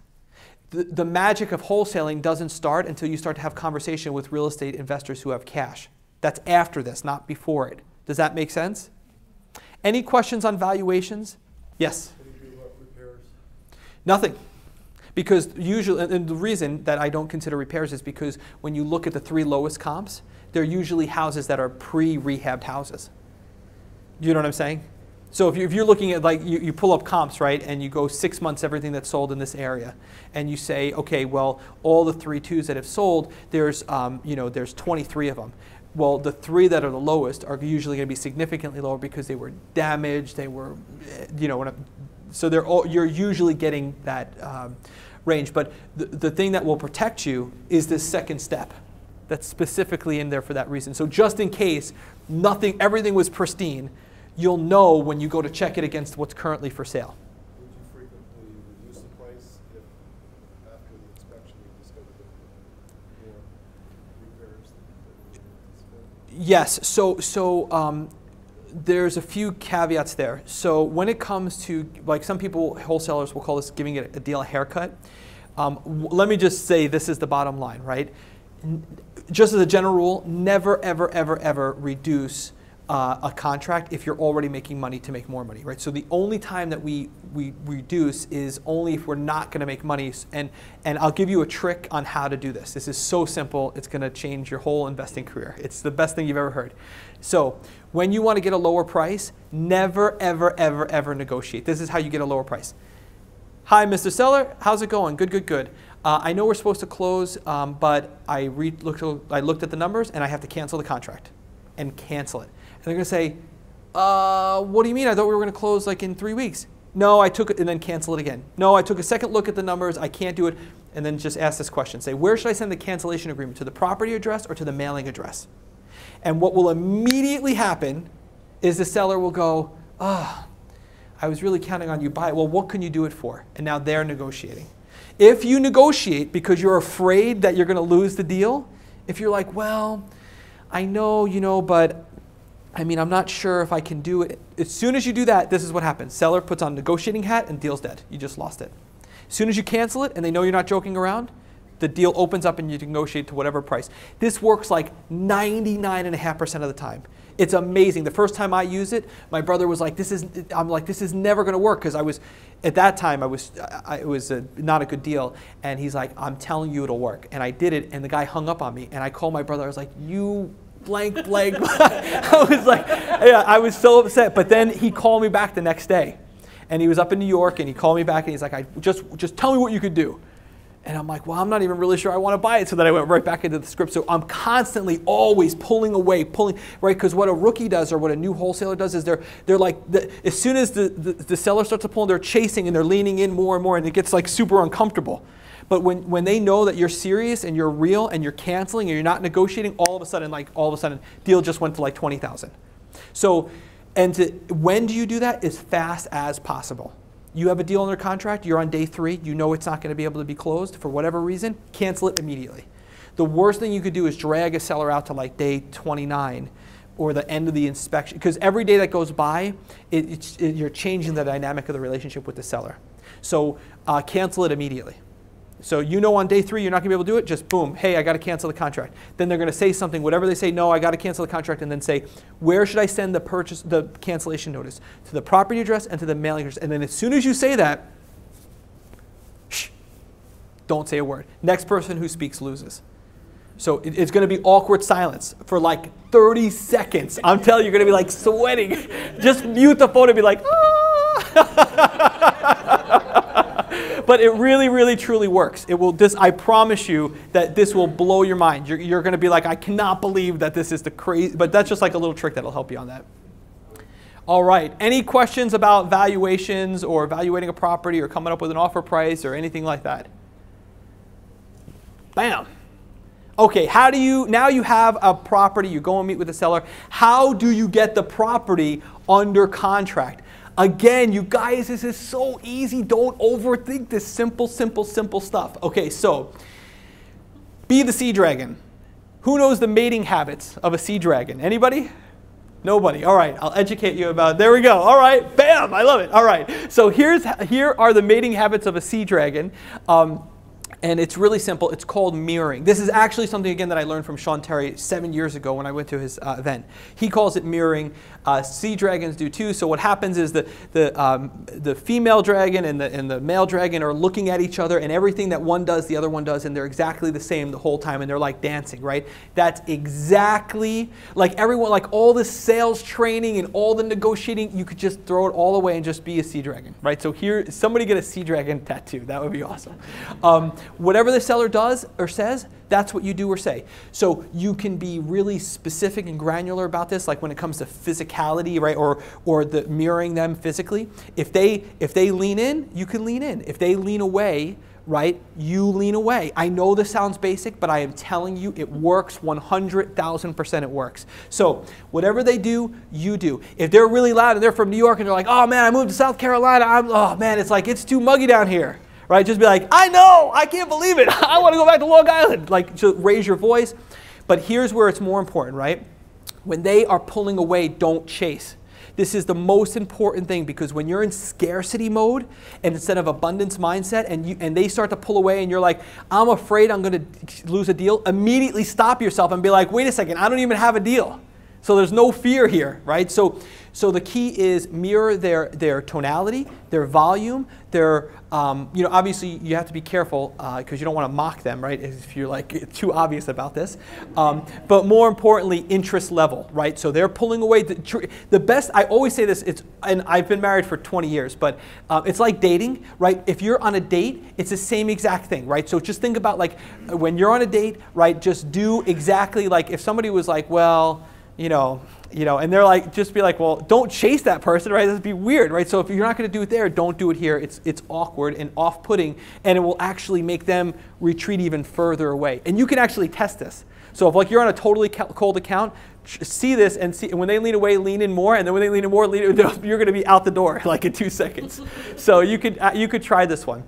the, the magic of wholesaling doesn't start until you start to have conversation with real estate investors who have cash. That's after this, not before it. Does that make sense? Any questions on valuations? Yes? Nothing. Because usually, and the reason that I don't consider repairs is because when you look at the three lowest comps, they're usually houses that are pre rehabbed houses. You know what I'm saying? So if, you, are looking at like you, you pull up comps, right, and you go six months everything that's sold in this area, and you say, okay, well, all the three twos that have sold, there's um, you know there's 23 of them. Well, the three that are the lowest are usually going to be significantly lower because they were damaged, they were, eh, you know, so they're all, you're usually getting that um, range. But the, the thing that will protect you is this second step that's specifically in there for that reason. So just in case nothing, everything was pristine, you'll know when you go to check it against what's currently for sale. Would you frequently reduce the price if after the inspection you discovered that more repairs? Yes. So so um, there's a few caveats there. So when it comes to like some people wholesalers will call this giving it a deal a haircut. Um, let me just say this is the bottom line, right? Just as a general rule, never ever ever ever reduce uh, a contract if you're already making money to make more money, right? So the only time that we, we reduce is only if we're not going to make money. And, and I'll give you a trick on how to do this. This is so simple, it's going to change your whole investing career. It's the best thing you've ever heard. So when you want to get a lower price, never, ever, ever, ever negotiate. This is how you get a lower price. Hi, Mr. Seller, how's it going? Good, good, good. Uh, I know we're supposed to close, um, but I, re- looked, I looked at the numbers and I have to cancel the contract and cancel it. They're going to say, uh, what do you mean? I thought we were going to close like in three weeks. No, I took it and then cancel it again. No, I took a second look at the numbers. I can't do it. And then just ask this question. Say, where should I send the cancellation agreement? To the property address or to the mailing address? And what will immediately happen is the seller will go, ah, oh, I was really counting on you buy it. Well, what can you do it for? And now they're negotiating. If you negotiate because you're afraid that you're going to lose the deal, if you're like, well, I know, you know, but I mean, I'm not sure if I can do it. As soon as you do that, this is what happens. Seller puts on negotiating hat and deal's dead. You just lost it. As soon as you cancel it and they know you're not joking around, the deal opens up and you negotiate to whatever price. This works like 99.5% of the time. It's amazing. The first time I used it, my brother was like, "This is," I'm like, "This is never going to work," because I was, at that time, I was, I, it was a, not a good deal, and he's like, "I'm telling you, it'll work," and I did it, and the guy hung up on me, and I called my brother. I was like, "You." Blank, blank. I was like, yeah, I was so upset. But then he called me back the next day, and he was up in New York, and he called me back, and he's like, "I just, just tell me what you could do." And I'm like, well, I'm not even really sure I want to buy it. So then I went right back into the script. So I'm constantly always pulling away, pulling, right? Because what a rookie does or what a new wholesaler does is they're, they're like, the, as soon as the, the, the seller starts to pull, they're chasing and they're leaning in more and more and it gets like super uncomfortable. But when, when they know that you're serious and you're real and you're canceling and you're not negotiating, all of a sudden, like all of a sudden, deal just went to like 20,000. So, and to, when do you do that? As fast as possible. You have a deal under contract, you're on day three, you know it's not going to be able to be closed for whatever reason, cancel it immediately. The worst thing you could do is drag a seller out to like day 29 or the end of the inspection, because every day that goes by, it, it, you're changing the dynamic of the relationship with the seller. So uh, cancel it immediately. So you know on day three you're not going to be able to do it, just boom, hey, I got to cancel the contract. Then they're going to say something, whatever they say, no, I got to cancel the contract, and then say, where should I send the purchase, the cancellation notice? To the property address and to the mailing address. And then as soon as you say that, shh, don't say a word. Next person who speaks loses. So it, it's going to be awkward silence for like 30 seconds. I'm telling you, you're going to be like sweating. Just mute the phone and be like, ah. but it really, really, truly works. It will. This, I promise you that this will blow your mind. You're, you're going to be like, I cannot believe that this is the crazy. But that's just like a little trick that'll help you on that. All right. Any questions about valuations or evaluating a property or coming up with an offer price or anything like that? Bam. Okay, how do you, now you have a property, you go and meet with the seller. How do you get the property under contract? Again, you guys, this is so easy. Don't overthink this simple, simple, simple stuff. Okay, so be the sea dragon. Who knows the mating habits of a sea dragon? Anybody? Nobody. All right, I'll educate you about. It. There we go. All right, bam! I love it. All right, so here's here are the mating habits of a sea dragon. Um, and it's really simple. It's called mirroring. This is actually something, again, that I learned from Sean Terry seven years ago when I went to his uh, event. He calls it mirroring. Uh, sea dragons do too. So what happens is the, the, um, the female dragon and the, and the male dragon are looking at each other, and everything that one does, the other one does, and they're exactly the same the whole time, and they're like dancing, right? That's exactly like everyone, like all the sales training and all the negotiating, you could just throw it all away and just be a sea dragon, right? So here, somebody get a sea dragon tattoo. That would be awesome. Um, whatever the seller does or says, that's what you do or say. So you can be really specific and granular about this, like when it comes to physicality, right, or or the mirroring them physically. If they if they lean in, you can lean in. If they lean away, right, you lean away. I know this sounds basic, but I am telling you it works 100,000% it works. So whatever they do, you do. If they're really loud and they're from New York and they're like, oh man, I moved to South Carolina, I'm, oh man, it's like, it's too muggy down here right? Just be like, I know, I can't believe it. I want to go back to Long Island. Like, just raise your voice. But here's where it's more important, right? When they are pulling away, don't chase. This is the most important thing because when you're in scarcity mode and instead of abundance mindset and you and they start to pull away and you're like, I'm afraid I'm going to lose a deal, immediately stop yourself and be like, wait a second, I don't even have a deal. So there's no fear here, right? So, so the key is mirror their, their tonality, their volume, their, um, you know, obviously you have to be careful because uh, you don't want to mock them, right? If you're like too obvious about this. Um, but more importantly, interest level, right? So they're pulling away. The, the best, I always say this, it's, and I've been married for 20 years, but uh, it's like dating, right? If you're on a date, it's the same exact thing, right? So just think about like when you're on a date, right? Just do exactly like if somebody was like, well, you know, you know, and they're like, just be like, well, don't chase that person, right? That'd be weird, right? So if you're not going to do it there, don't do it here. It's it's awkward and off-putting, and it will actually make them retreat even further away. And you can actually test this. So if like you're on a totally cold account, see this and see and when they lean away, lean in more, and then when they lean in more, lean, you're going to be out the door like in two seconds. so you could uh, you could try this one.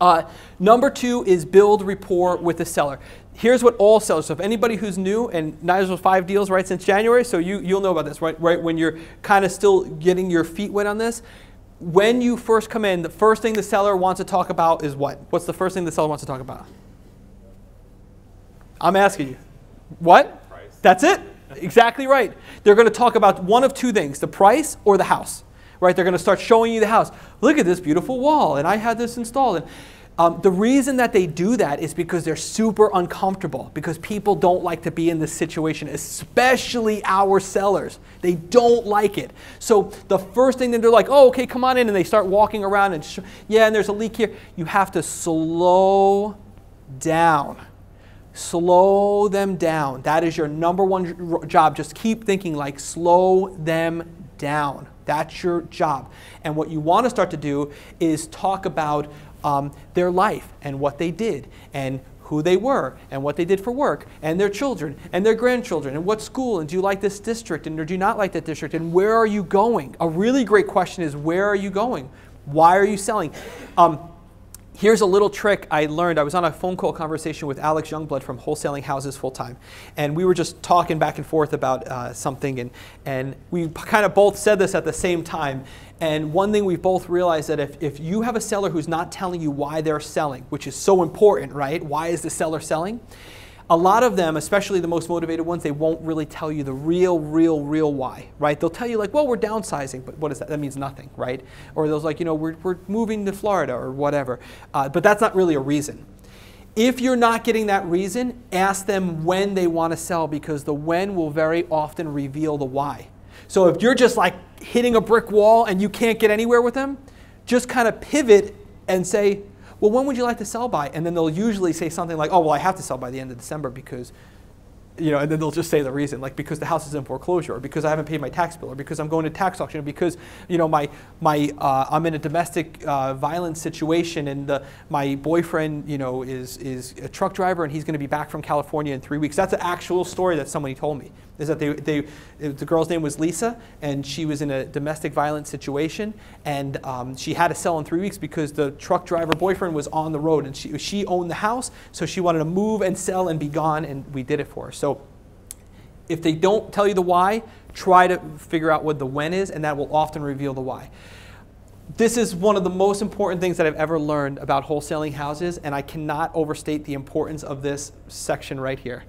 Uh, number two is build rapport with the seller here's what all sellers. So if anybody who's new, and Nigel five deals right since January, so you you'll know about this, right? Right when you're kind of still getting your feet wet on this. When you first come in, the first thing the seller wants to talk about is what? What's the first thing the seller wants to talk about? I'm asking you. What? Price. That's it. Exactly right. They're going to talk about one of two things: the price or the house. Right? They're going to start showing you the house. Look at this beautiful wall, and I had this installed. And um, the reason that they do that is because they're super uncomfortable, because people don't like to be in this situation, especially our sellers. They don't like it. So the first thing that they're like, oh, okay, come on in, and they start walking around and, sh- yeah, and there's a leak here. You have to slow down. Slow them down. That is your number one job. Just keep thinking like, slow them down. That's your job. And what you want to start to do is talk about um, their life and what they did and who they were and what they did for work and their children and their grandchildren and what school and do you like this district and or do you not like that district and where are you going? A really great question is where are you going? Why are you selling? Um, Here's a little trick I learned. I was on a phone call conversation with Alex Youngblood from Wholesaling Houses Full Time. And we were just talking back and forth about uh, something. And, and we kind of both said this at the same time. And one thing we've both realized that if, if you have a seller who's not telling you why they're selling, which is so important, right? Why is the seller selling? a lot of them, especially the most motivated ones, they won't really tell you the real, real, real why, right? They'll tell you like, well, we're downsizing, but what is that? That means nothing, right? Or they'll like, you know, we're, we're moving to Florida or whatever. Uh, but that's not really a reason. If you're not getting that reason, ask them when they want to sell because the when will very often reveal the why. So if you're just like hitting a brick wall and you can't get anywhere with them, just kind of pivot and say, well, when would you like to sell by? And then they'll usually say something like, oh, well, I have to sell by the end of December because you know, and then they'll just say the reason, like because the house is in foreclosure, or because I haven't paid my tax bill, or because I'm going to tax auction, or because you know my my uh, I'm in a domestic uh, violence situation, and the, my boyfriend you know is is a truck driver, and he's going to be back from California in three weeks. That's an actual story that somebody told me. Is that they, they the girl's name was Lisa, and she was in a domestic violence situation, and um, she had to sell in three weeks because the truck driver boyfriend was on the road, and she she owned the house, so she wanted to move and sell and be gone, and we did it for her. So so if they don't tell you the why, try to figure out what the when is, and that will often reveal the why. This is one of the most important things that I've ever learned about wholesaling houses, and I cannot overstate the importance of this section right here.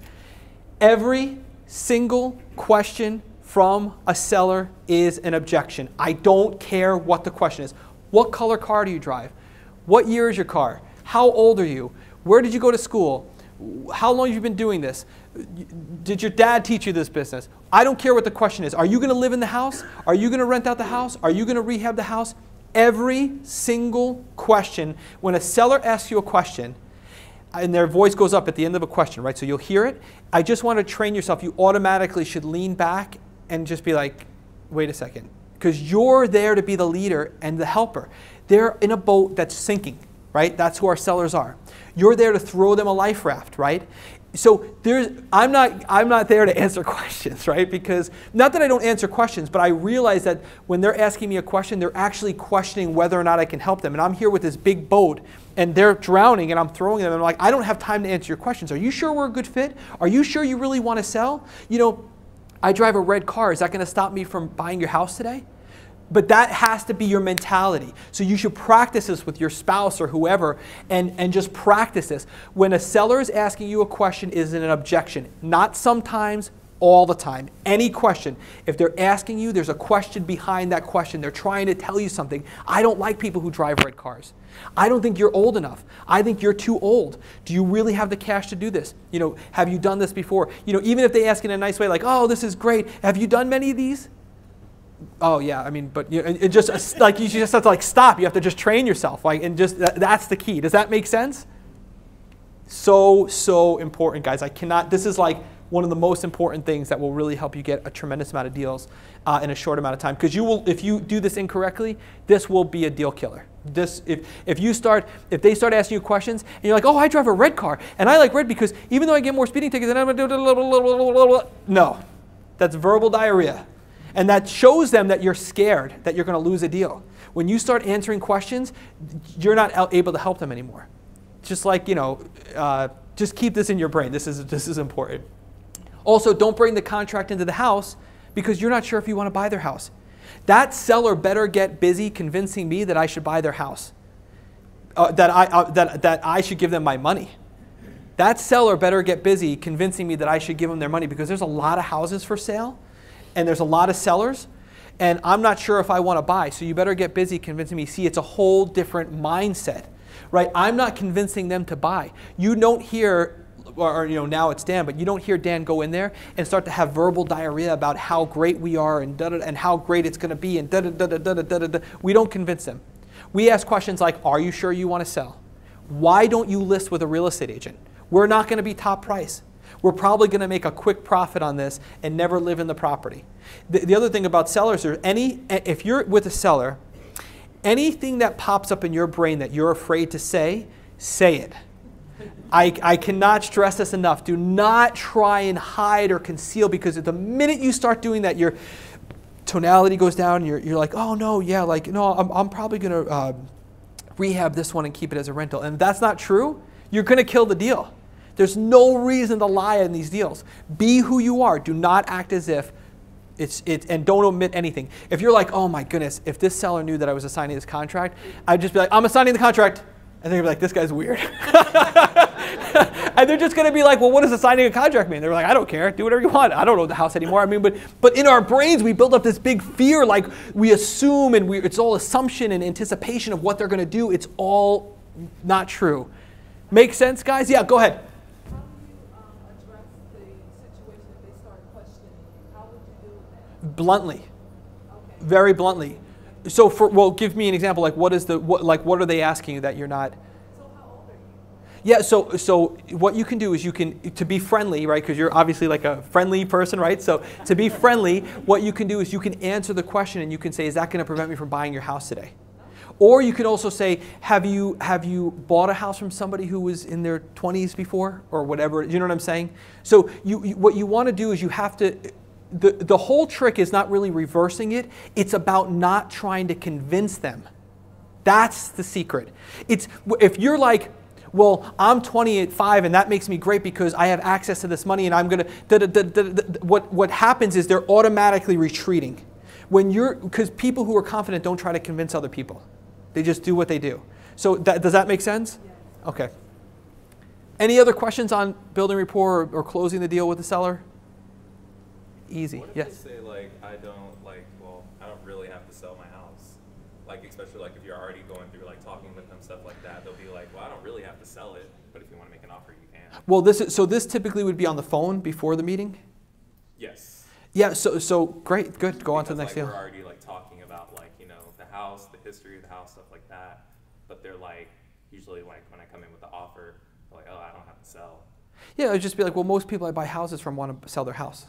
Every single question from a seller is an objection. I don't care what the question is. What color car do you drive? What year is your car? How old are you? Where did you go to school? How long have you been doing this? Did your dad teach you this business? I don't care what the question is. Are you going to live in the house? Are you going to rent out the house? Are you going to rehab the house? Every single question, when a seller asks you a question, and their voice goes up at the end of a question, right? So you'll hear it. I just want to train yourself. You automatically should lean back and just be like, wait a second. Because you're there to be the leader and the helper. They're in a boat that's sinking, right? That's who our sellers are. You're there to throw them a life raft, right? So there's i'm not i'm not there to answer questions right? Because not that i don't answer questions but i realize that when they're asking me a question they're actually questioning whether or not i can help them. And i'm here with this big boat and they're drowning and i'm throwing them. And i'm like i don't have time to answer your questions. Are you sure we're a good fit? Are you sure you really want to sell? You know i drive a red car. Is that going to stop me from buying your house today but that has to be your mentality. So you should practice this with your spouse or whoever and, and just practice this. When a seller is asking you a question, is it an objection? Not sometimes, all the time. Any question. If they're asking you, there's a question behind that question. They're trying to tell you something. I don't like people who drive red cars. I don't think you're old enough. I think you're too old. Do you really have the cash to do this? You know, have you done this before? You know, even if they ask in a nice way, like, "Oh, this is great. Have you done many of these?" Oh yeah, I mean, but you know, it just like you just have to like stop. You have to just train yourself, like, and just that, that's the key. Does that make sense? So so important, guys. I cannot. This is like one of the most important things that will really help you get a tremendous amount of deals uh, in a short amount of time. Because you will, if you do this incorrectly, this will be a deal killer. This, if, if you start, if they start asking you questions and you're like, oh, I drive a red car and I like red because even though I get more speeding tickets, and I'm gonna do no, that's verbal diarrhea, and that shows them that you're scared that you're going to lose a deal. When you start answering questions, you're not able to help them anymore. Just like you know, uh, just keep this in your brain. This is this is important. Also, don't bring the contract into the house because you're not sure if you want to buy their house. That seller better get busy convincing me that I should buy their house, uh, that, I, uh, that, that I should give them my money. That seller better get busy convincing me that I should give them their money because there's a lot of houses for sale and there's a lot of sellers and I'm not sure if I want to buy. So you better get busy convincing me. See, it's a whole different mindset, right? I'm not convincing them to buy. You don't hear or, or, you know now it's Dan, but you don't hear Dan go in there and start to have verbal diarrhea about how great we are and da, da, and how great it's going to be and da da da da da da da. We don't convince them. We ask questions like, "Are you sure you want to sell? Why don't you list with a real estate agent? We're not going to be top price." We're probably going to make a quick profit on this and never live in the property. The, the other thing about sellers is any if you're with a seller, anything that pops up in your brain that you're afraid to say, say it. I, I cannot stress this enough. Do not try and hide or conceal because the minute you start doing that, your tonality goes down. You're, you're like, oh no, yeah, like, no, I'm, I'm probably going to uh, rehab this one and keep it as a rental. And that's not true, you're going to kill the deal. There's no reason to lie in these deals. Be who you are. Do not act as if it's, it, and don't omit anything. If you're like, oh my goodness, if this seller knew that I was assigning this contract, I'd just be like, I'm assigning the contract. And they're like, this guy's weird. and they're just going to be like, well, what does a signing a contract mean? They're like, I don't care. Do whatever you want. I don't know the house anymore. I mean, but, but in our brains, we build up this big fear. Like we assume and we, it's all assumption and anticipation of what they're going to do. It's all not true. Make sense, guys? Yeah, go ahead. Bluntly. Very bluntly. So for well, give me an example. Like what is the what like what are they asking you that you're not? Yeah, so so what you can do is you can to be friendly, right? Because you're obviously like a friendly person, right? So to be friendly, what you can do is you can answer the question and you can say, "Is that going to prevent me from buying your house today?" Or you can also say, "Have you have you bought a house from somebody who was in their 20s before, or whatever?" You know what I'm saying? So you, you what you want to do is you have to. The, the whole trick is not really reversing it. It's about not trying to convince them. That's the secret. It's if you're like, well, I'm 25 and that makes me great because I have access to this money and I'm going to. What, what happens is they're automatically retreating. When you're, because people who are confident don't try to convince other people, they just do what they do. So that, does that make sense? Okay. Any other questions on building rapport or, or closing the deal with the seller? Easy. What if yes. They say like I don't like well I don't really have to sell my house, like especially like if you're already going through like talking with them stuff like that they'll be like well I don't really have to sell it but if you want to make an offer you can. Well this is, so this typically would be on the phone before the meeting. Yes. Yeah. So so great. Good. Go because, on to the next like, deal. We're already like talking about like you know the house, the history of the house, stuff like that. But they're like usually like when I come in with the offer, they're like oh I don't have to sell. Yeah, it'd just be like, well, most people I buy houses from want to sell their house.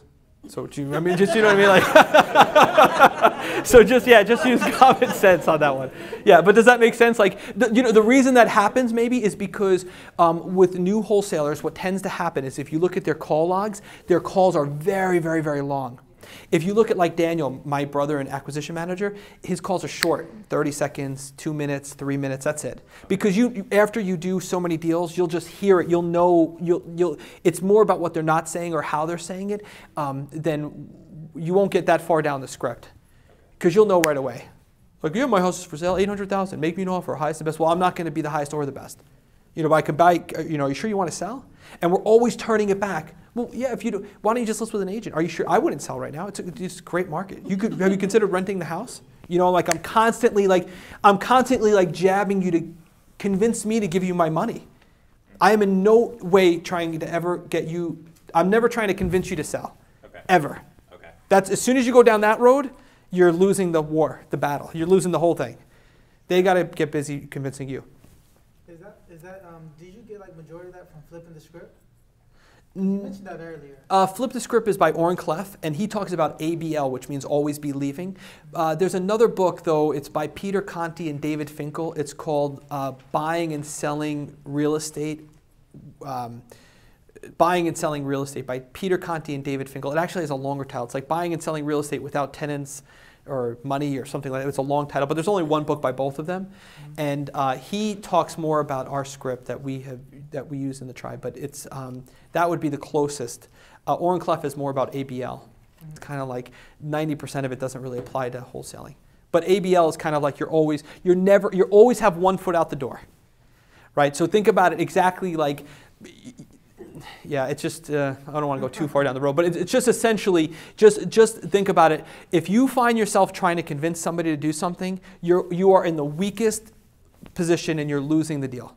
So do you, I mean, just you know what I mean, like. so just yeah, just use common sense on that one. Yeah, but does that make sense? Like, the, you know, the reason that happens maybe is because um, with new wholesalers, what tends to happen is if you look at their call logs, their calls are very, very, very long. If you look at like Daniel, my brother and acquisition manager, his calls are short, 30 seconds, two minutes, three minutes, that's it. Because you, after you do so many deals, you'll just hear it. You'll know, you'll, you'll, it's more about what they're not saying or how they're saying it um, than you won't get that far down the script. Because you'll know right away. Like, yeah, my house is for sale, 800000 Make me an offer, highest and best. Well, I'm not going to be the highest or the best. You know, I can buy, uh, you know, are you sure you want to sell? And we're always turning it back. Well, yeah, if you do, why don't you just list with an agent? Are you sure? I wouldn't sell right now. It's a, it's a great market. You could, have you considered renting the house? You know, like I'm constantly like, I'm constantly like jabbing you to convince me to give you my money. I am in no way trying to ever get you, I'm never trying to convince you to sell. Okay. Ever. Okay. That's as soon as you go down that road, you're losing the war, the battle. You're losing the whole thing. They got to get busy convincing you. Is that, is that, um, did you get like majority of that from flipping the script? You mentioned that earlier. Uh, Flip the Script is by Oren Klaff, and he talks about ABL, which means always be leaving. Uh, there's another book, though, it's by Peter Conti and David Finkel. It's called uh, Buying and Selling Real Estate. Um, Buying and Selling Real Estate by Peter Conti and David Finkel. It actually has a longer title. It's like Buying and Selling Real Estate Without Tenants or Money or something like that. It's a long title, but there's only one book by both of them. And uh, he talks more about our script that we have that we use in the tribe, but it's um, that would be the closest. Uh, Oren Klaff is more about ABL. It's kind of like 90% of it doesn't really apply to wholesaling. But ABL is kind of like you're always you're never you always have one foot out the door, right? So think about it exactly like. Yeah, it's just uh, I don't want to go too far down the road, but it's, it's just essentially just just think about it. If you find yourself trying to convince somebody to do something, you're you are in the weakest position and you're losing the deal.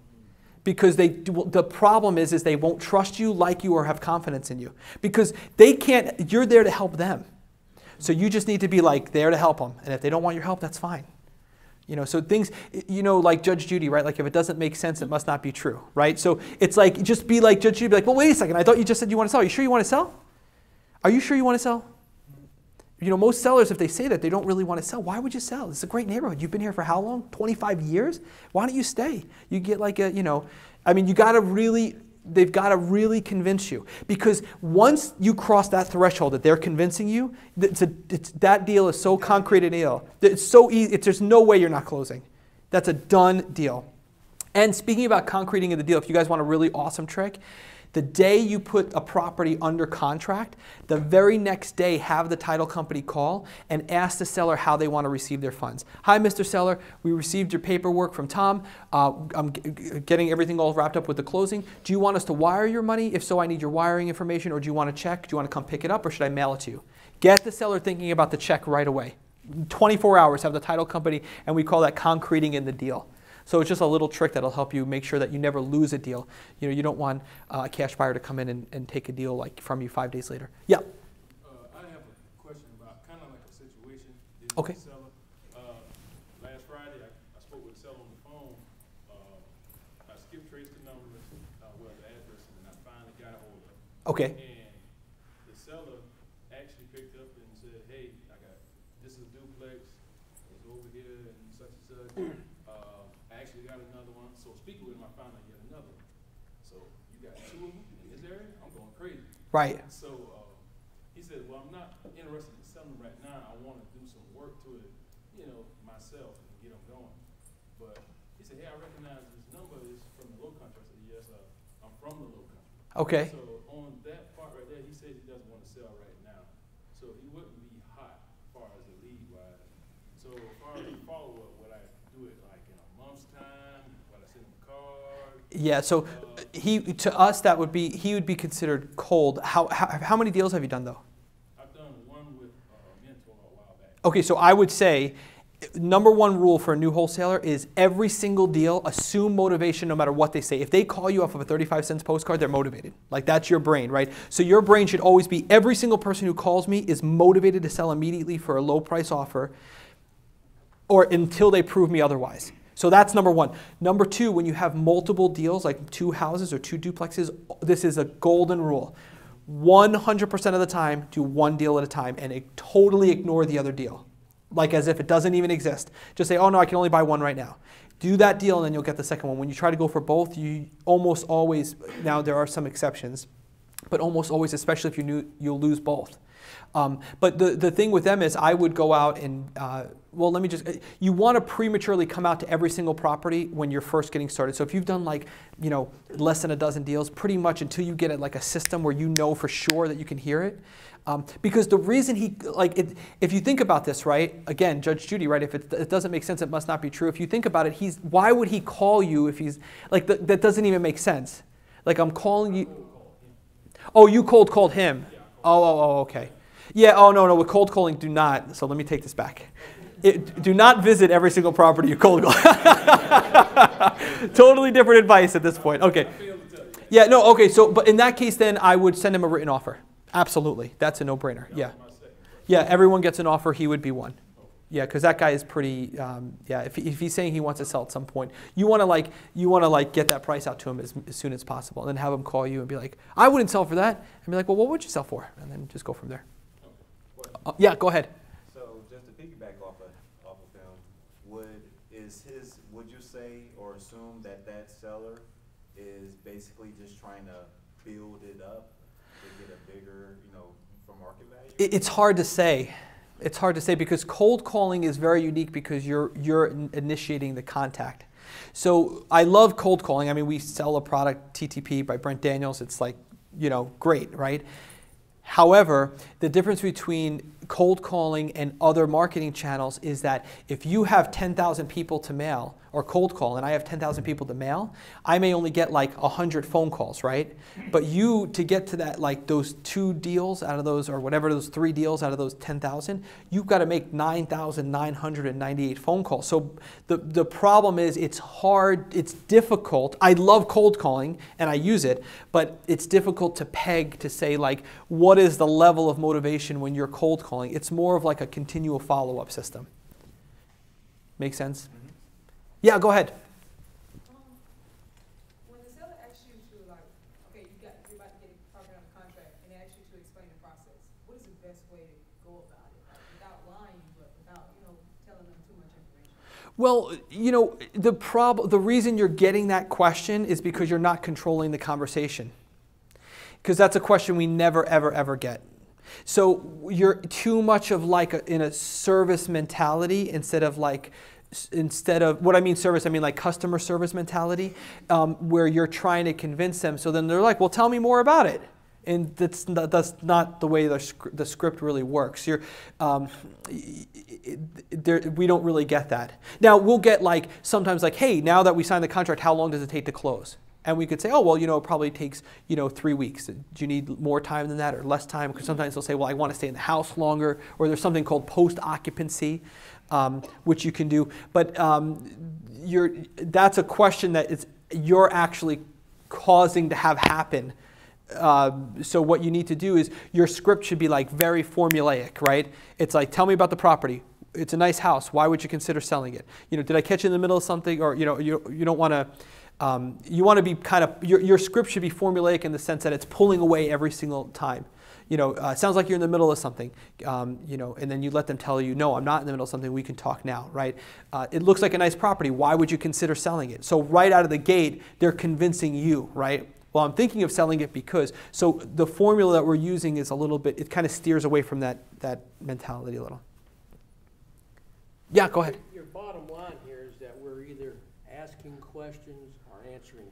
Because they the problem is is they won't trust you like you or have confidence in you. Because they can't you're there to help them. So you just need to be like there to help them and if they don't want your help that's fine you know so things you know like judge judy right like if it doesn't make sense it must not be true right so it's like just be like judge judy be like well wait a second i thought you just said you want to sell are you sure you want to sell are you sure you want to sell you know, most sellers, if they say that, they don't really want to sell. Why would you sell? It's a great neighborhood. You've been here for how long? 25 years? Why don't you stay? You get like a, you know, I mean, you got to really, they've got to really convince you. Because once you cross that threshold that they're convincing you, it's a, it's, that deal is so concrete a deal. It's so easy, it's, there's no way you're not closing. That's a done deal. And speaking about concreting of the deal, if you guys want a really awesome trick, the day you put a property under contract, the very next day have the title company call and ask the seller how they want to receive their funds. Hi, Mr. Seller, we received your paperwork from Tom. Uh, I'm getting everything all wrapped up with the closing. Do you want us to wire your money? If so, I need your wiring information, or do you want to check? Do you want to come pick it up, or should I mail it to you? Get the seller thinking about the check right away. 24 hours, have the title company, and we call that concreting in the deal. So it's just a little trick that'll help you make sure that you never lose a deal. You know, you don't want uh, a cash buyer to come in and, and take a deal like from you five days later. Yeah. Uh, I have a question about kind of like a situation. dealing Okay. with the seller. Uh, last Friday, I, I spoke with the seller on the phone. Uh, I skip traced the numbers, uh, well, the address, and I finally got a hold of it. Okay. And the seller actually picked up and said, hey, I got, this is duplex, it's over here and such and such. Uh, I actually got another one, so speaking with him, I found out yet another one. So you got two of them in this area? I'm going crazy. Right. So, uh, he said, well, I'm not interested in selling right now, I wanna do some work to it, you know, myself and get them going. But he said, hey, I recognize this number is from the low country, I said, yes, uh, I'm from the low country. Okay. So on that part right there, he says he doesn't wanna sell right now, so he wouldn't be hot as far as the lead wise. So as far as the follow-up, would I do it like in a month's time, would I send him a card? Yeah. So uh, he to us that would be he would be considered cold. How how, how many deals have you done though? I've done one with, uh, Mentor a while back. Okay, so I would say number one rule for a new wholesaler is every single deal assume motivation no matter what they say. If they call you off of a 35 cents postcard, they're motivated. Like that's your brain, right? So your brain should always be every single person who calls me is motivated to sell immediately for a low price offer or until they prove me otherwise. So that's number one. Number two, when you have multiple deals, like two houses or two duplexes, this is a golden rule. 100% of the time, do one deal at a time and totally ignore the other deal. Like as if it doesn't even exist. Just say, oh no, I can only buy one right now. Do that deal and then you'll get the second one. When you try to go for both, you almost always, now there are some exceptions, but almost always, especially if you knew you'll lose both. Um, but the, the thing with them is, I would go out and, uh, well, let me just, you want to prematurely come out to every single property when you're first getting started. So if you've done like, you know, less than a dozen deals, pretty much until you get it like a system where you know for sure that you can hear it. Um, because the reason he, like, it, if you think about this, right, again, Judge Judy, right, if it, it, doesn't make sense, it must not be true. If you think about it, he's, why would he call you if he's, like, th- that doesn't even make sense. Like, I'm calling you. Oh, you cold called him. Oh, oh, oh, okay. Yeah, oh, no, no, with cold calling, do not. So let me take this back. It, do not visit every single property you cold call. totally different advice at this point. Okay. Yeah, no, okay, so, but in that case, then I would send him a written offer. Absolutely. That's a no brainer. Yeah. Yeah, everyone gets an offer, he would be one. Yeah, because that guy is pretty. Um, yeah, if, if he's saying he wants to sell at some point, you want to like you want to like get that price out to him as, as soon as possible, and then have him call you and be like, "I wouldn't sell for that," and be like, "Well, what would you sell for?" And then just go from there. Uh, yeah, go ahead. So just to piggyback off of, off of him, would, is his, would you say or assume that that seller is basically just trying to build it up to get a bigger, you know, for market value? It, it's hard to say. It's hard to say because cold calling is very unique because you're you're initiating the contact. So I love cold calling. I mean, we sell a product TTP by Brent Daniels. It's like you know great, right? However, the difference between cold calling and other marketing channels is that if you have 10,000 people to mail or cold call and I have 10,000 people to mail, I may only get like 100 phone calls, right? But you, to get to that, like those two deals out of those, or whatever those three deals out of those 10,000, you've got to make 9,998 phone calls. So the, the problem is it's hard, it's difficult. I love cold calling and I use it, but it's difficult to peg to say like, what is the level of motivation when you're cold calling? It's more of like a continual follow-up system. Make sense? Yeah, go ahead. Um, when the seller asks you to like, okay, you got, you're about to get property contract, and they ask you to explain the process, what is the best way to go about it? Without lying, but without, you know, telling them too much information? Well, you know, the prob- the reason you're getting that question is because you're not controlling the conversation. Because that's a question we never, ever, ever get. So you're too much of like a, in a service mentality instead of like instead of what I mean service, I mean like customer service mentality, um, where you're trying to convince them. So then they're like, well, tell me more about it. And that's not, that's not the way the, the script really works. You're, um, there, we don't really get that. Now, we'll get like sometimes like, hey, now that we signed the contract, how long does it take to close? And we could say, oh, well, you know, it probably takes, you know, three weeks. Do you need more time than that or less time? Because sometimes they'll say, well, I want to stay in the house longer. Or there's something called post occupancy, um, which you can do. But um, you're, that's a question that is, you're actually causing to have happen. Uh, so what you need to do is your script should be like very formulaic, right? It's like, tell me about the property. It's a nice house. Why would you consider selling it? You know, did I catch you in the middle of something? Or you know, you, you don't want to. Um, you want to be kind of your, your script should be formulaic in the sense that it's pulling away every single time you know, uh, sounds like you're in the middle of something, um, you know, and then you let them tell you, no, I'm not in the middle of something, we can talk now, right? Uh, it looks like a nice property, why would you consider selling it? So right out of the gate, they're convincing you, right? Well, I'm thinking of selling it because, so the formula that we're using is a little bit, it kind of steers away from that, that mentality a little. Yeah, go ahead. Your bottom line here is that we're either asking questions or answering.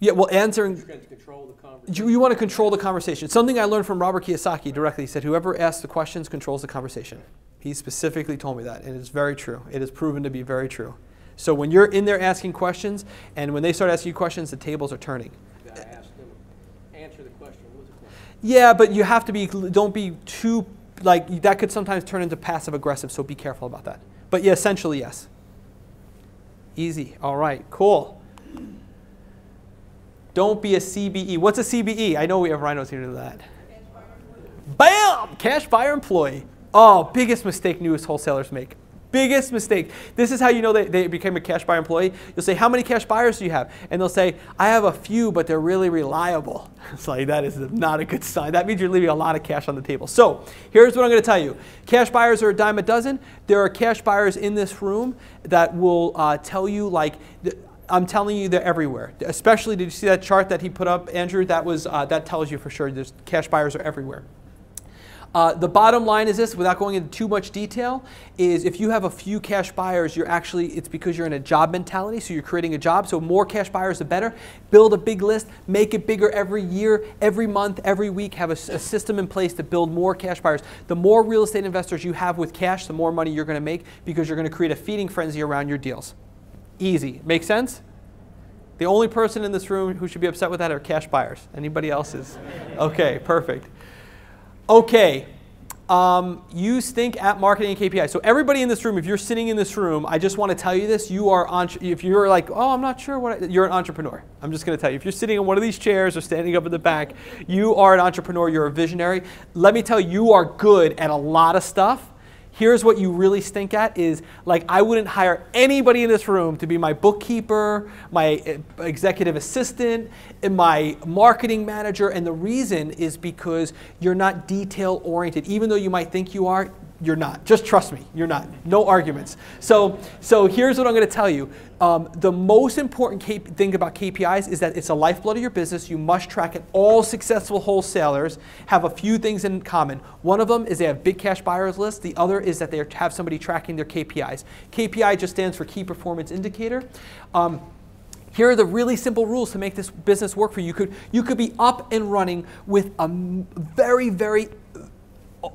Yeah, well, answering. You're going to control the conversation. You, you want to control the conversation. Something I learned from Robert Kiyosaki directly. He said, whoever asks the questions controls the conversation. He specifically told me that, and it's very true. It is proven to be very true. So when you're in there asking questions, and when they start asking you questions, the tables are turning. You ask them, answer the question with a question. Yeah, but you have to be, don't be too, like, that could sometimes turn into passive aggressive, so be careful about that. But yeah, essentially, yes. Easy. All right, cool. Don't be a CBE. What's a CBE? I know we have rhinos here to that. Bam! Cash buyer employee. Oh, biggest mistake newest wholesalers make. Biggest mistake. This is how you know they, they became a cash buyer employee. You'll say, How many cash buyers do you have? And they'll say, I have a few, but they're really reliable. It's like, that is not a good sign. That means you're leaving a lot of cash on the table. So, here's what I'm going to tell you cash buyers are a dime a dozen. There are cash buyers in this room that will uh, tell you, like, I'm telling you, they're everywhere. Especially, did you see that chart that he put up, Andrew? That was uh, that tells you for sure. There's cash buyers are everywhere. Uh, the bottom line is this, without going into too much detail, is if you have a few cash buyers, you're actually, it's because you're in a job mentality, so you're creating a job. So more cash buyers, the better. Build a big list, make it bigger every year, every month, every week. Have a system in place to build more cash buyers. The more real estate investors you have with cash, the more money you're going to make because you're going to create a feeding frenzy around your deals. Easy. Make sense? The only person in this room who should be upset with that are cash buyers. Anybody else is? Okay, perfect. Okay. Um, you stink at marketing and KPI. So everybody in this room, if you're sitting in this room, I just want to tell you this: you are if you're like, oh, I'm not sure what I-" you're an entrepreneur. I'm just going to tell you. If you're sitting in one of these chairs or standing up in the back, you are an entrepreneur. You're a visionary. Let me tell you, you are good at a lot of stuff. Here's what you really stink at is like I wouldn't hire anybody in this room to be my bookkeeper, my uh, executive assistant, and my marketing manager. And the reason is because you're not detail oriented. Even though you might think you are, you're not. Just trust me, you're not. No arguments. So, so here's what I'm going to tell you. Um, the most important thing about KPIs is that it's a lifeblood of your business. You must track it. All successful wholesalers have a few things in common. One of them is they have big cash buyers list. The other is that they have somebody tracking their KPIs. KPI just stands for key performance indicator. Um, here are the really simple rules to make this business work for you. You could, you could be up and running with a very, very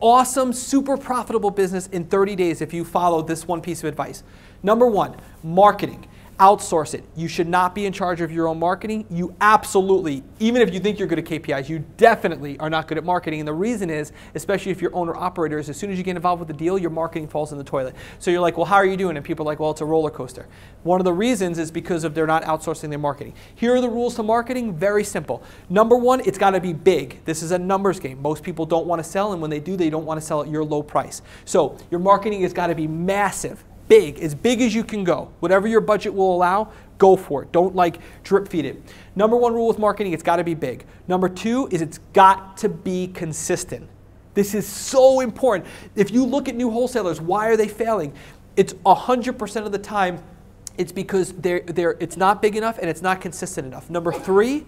awesome, super profitable business in 30 days if you follow this one piece of advice. Number one, marketing. Outsource it. You should not be in charge of your own marketing. You absolutely, even if you think you're good at KPIs, you definitely are not good at marketing. And the reason is, especially if you're owner operators, as soon as you get involved with the deal, your marketing falls in the toilet. So you're like, well, how are you doing? And people are like, well, it's a roller coaster. One of the reasons is because of they're not outsourcing their marketing. Here are the rules to marketing. Very simple. Number one, it's got to be big. This is a numbers game. Most people don't want to sell, and when they do, they don't want to sell at your low price. So your marketing has got to be massive big, as big as you can go. Whatever your budget will allow, go for it. Don't like drip feed it. Number one rule with marketing, it's got to be big. Number two is it's got to be consistent. This is so important. If you look at new wholesalers, why are they failing? It's 100% of the time it's because they're, they're, it's not big enough and it's not consistent enough. Number three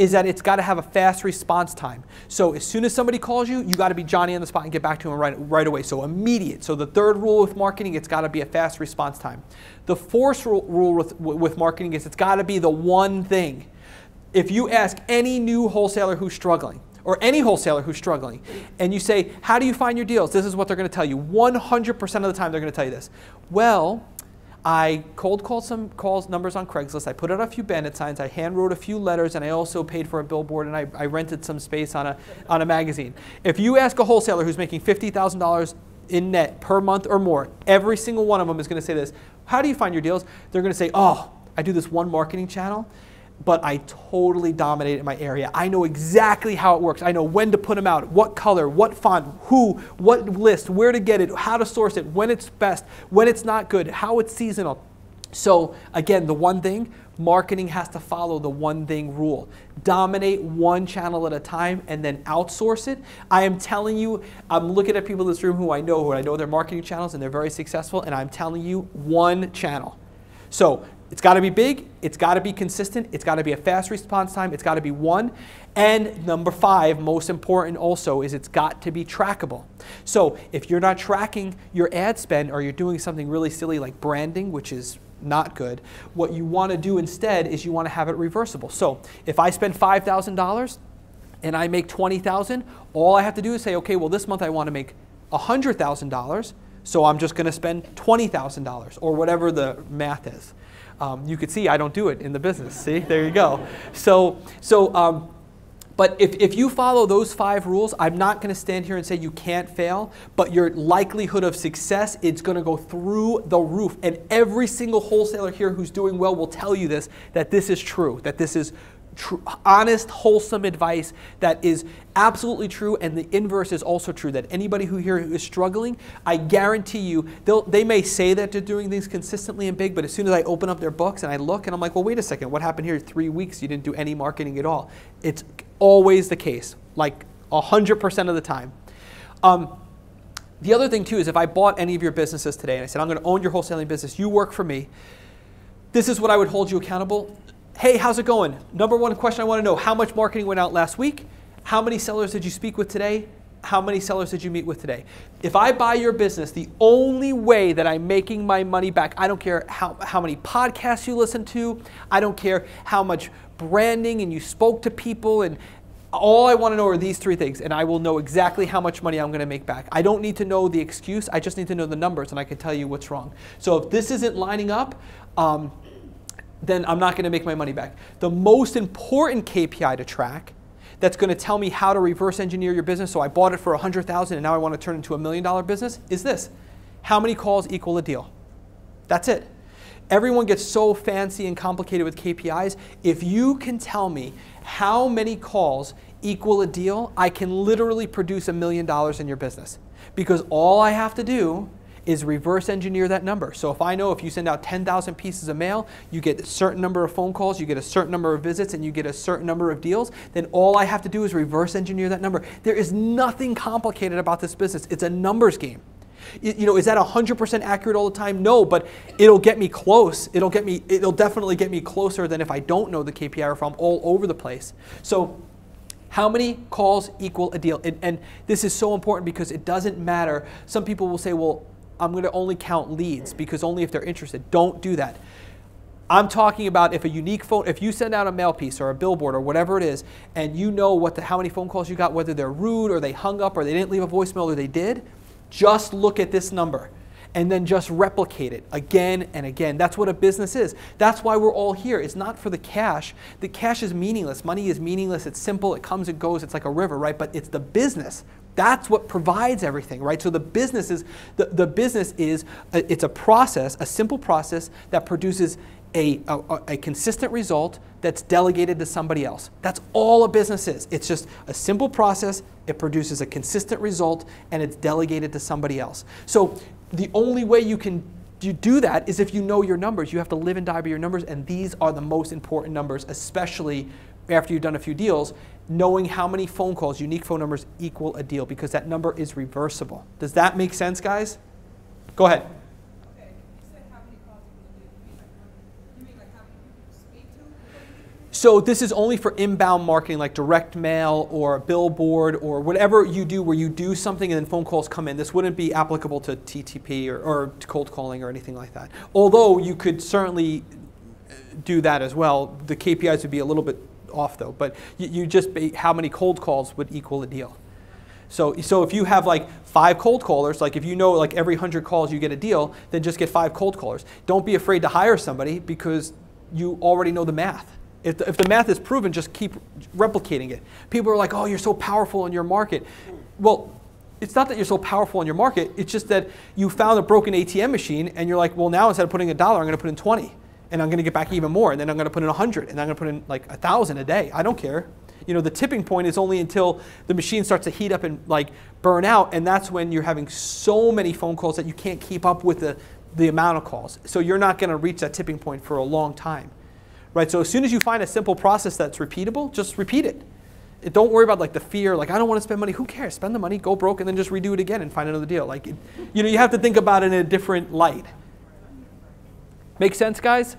is that it's got to have a fast response time. So as soon as somebody calls you, you got to be Johnny on the spot and get back to him right, right away. So immediate. So the third rule with marketing, it's got to be a fast response time. The fourth rule, with, with marketing is it's got to be the one thing. If you ask any new wholesaler who's struggling, or any wholesaler who's struggling, and you say, How do you find your deals? This is what they're going to tell you. 100% of the time, they're going to tell you this. Well, I cold called some calls numbers on Craigslist. I put out a few bandit signs. I hand wrote a few letters, and I also paid for a billboard and I, I rented some space on a on a magazine. If you ask a wholesaler who's making fifty thousand dollars in net per month or more, every single one of them is going to say this. How do you find your deals? They're going to say, Oh, I do this one marketing channel but I totally dominate in my area. I know exactly how it works. I know when to put them out, what color, what font, who, what list, where to get it, how to source it, when it's best, when it's not good, how it's seasonal. So, again, the one thing marketing has to follow the one thing rule dominate one channel at a time and then outsource it. I am telling you, I'm looking at people in this room who I know, who I know their marketing channels and they're very successful, and I'm telling you, one channel. So, it's got to be big, it's got to be consistent, it's got to be a fast response time, it's got to be one. And number five, most important also, is it's got to be trackable. So if you're not tracking your ad spend or you're doing something really silly like branding, which is not good, what you want to do instead is you want to have it reversible. So if I spend $5,000 and I make 20,000, all I have to do is say, okay, well this month I want to make $100,000, so I'm just going to spend $20,000 or whatever the math is. Um, you could see I don't do it in the business. See, there you go. So, so, um, but if, if you follow those five rules, I'm not going to stand here and say you can't fail, but your likelihood of success, it's going to go through the roof. And every single wholesaler here who's doing well will tell you this, that this is true, that this is honest, wholesome advice that is absolutely true, and the inverse is also true. That anybody who here is struggling, I guarantee you, they may say that they're doing things consistently and big, but as soon as I open up their books and I look, and I'm like, well, wait a second, what happened here? Three weeks, you didn't do any marketing at all. It's always the case, like 100% of the time. Um, the other thing, too, is if I bought any of your businesses today and I said, I'm going to own your wholesaling business, you work for me, this is what I would hold you accountable. Hey, how's it going? Number one question I want to know how much marketing went out last week? How many sellers did you speak with today? How many sellers did you meet with today? If I buy your business, the only way that I'm making my money back, I don't care how, how many podcasts you listen to, I don't care how much branding and you spoke to people, and all I want to know are these three things, and I will know exactly how much money I'm going to make back. I don't need to know the excuse, I just need to know the numbers, and I can tell you what's wrong. So if this isn't lining up, um, then I'm not going to make my money back. The most important KPI to track that's going to tell me how to reverse engineer your business. So I bought it for 100,000 and now I want to turn into a million dollar business is this. How many calls equal a deal? That's it. Everyone gets so fancy and complicated with KPIs. If you can tell me how many calls equal a deal, I can literally produce a million dollars in your business. Because all I have to do is reverse engineer that number. So if I know if you send out 10,000 pieces of mail, you get a certain number of phone calls, you get a certain number of visits, and you get a certain number of deals, then all I have to do is reverse engineer that number. There is nothing complicated about this business. It's a numbers game. You know, is that 100% accurate all the time? No, but it'll get me close. It'll get me, it'll definitely get me closer than if I don't know the KPI or if I'm all over the place. So how many calls equal a deal? And, and, this is so important because it doesn't matter. Some people will say, well, I'm going to only count leads because only if they're interested. Don't do that. I'm talking about if a unique phone, if you send out a mail piece or a billboard or whatever it is, and you know what the, how many phone calls you got, whether they're rude or they hung up or they didn't leave a voicemail or they did, just look at this number and then just replicate it again and again. That's what a business is. That's why we're all here. It's not for the cash. The cash is meaningless. Money is meaningless. It's simple. It comes and goes. It's like a river, right? But it's the business that's what provides everything, right? So the business is the, the business is a, it's a process, a simple process that produces a, a, a, consistent result that's delegated to somebody else. That's all a business is. It's just a simple process, it produces a consistent result, and it's delegated to somebody else. So the only way you can you do that is if you know your numbers. You have to live and die by your numbers, and these are the most important numbers, especially after you've done a few deals, knowing how many phone calls, unique phone numbers, equal a deal because that number is reversible. Does that make sense, guys? Go ahead. So this is only for inbound marketing like direct mail or billboard or whatever you do where you do something and then phone calls come in. This wouldn't be applicable to TTP or, or cold calling or anything like that. Although you could certainly do that as well. The KPIs would be a little bit off though, but you, you just, how many cold calls would equal a deal? So, so if you have like five cold callers, like if you know like every 100 calls you get a deal, then just get five cold callers. Don't be afraid to hire somebody because you already know the math. If the, if the math is proven, just keep replicating it. People are like, oh, you're so powerful in your market. Well, it's not that you're so powerful in your market, it's just that you found a broken ATM machine and you're like, well, now instead of putting a dollar, I'm going to put in 20 and I'm going to get back even more, and then I'm going to put in 100, and I'm going to put in like a thousand a day. I don't care. You know, the tipping point is only until the machine starts to heat up and like burn out, and that's when you're having so many phone calls that you can't keep up with the, the amount of calls. So you're not going to reach that tipping point for a long time, right? So as soon as you find a simple process that's repeatable, just repeat it. it don't worry about like the fear, like I don't want to spend money. Who cares? Spend the money, go broke, and then just redo it again and find another deal. Like, it, you know, you have to think about it in a different light. Make sense, guys?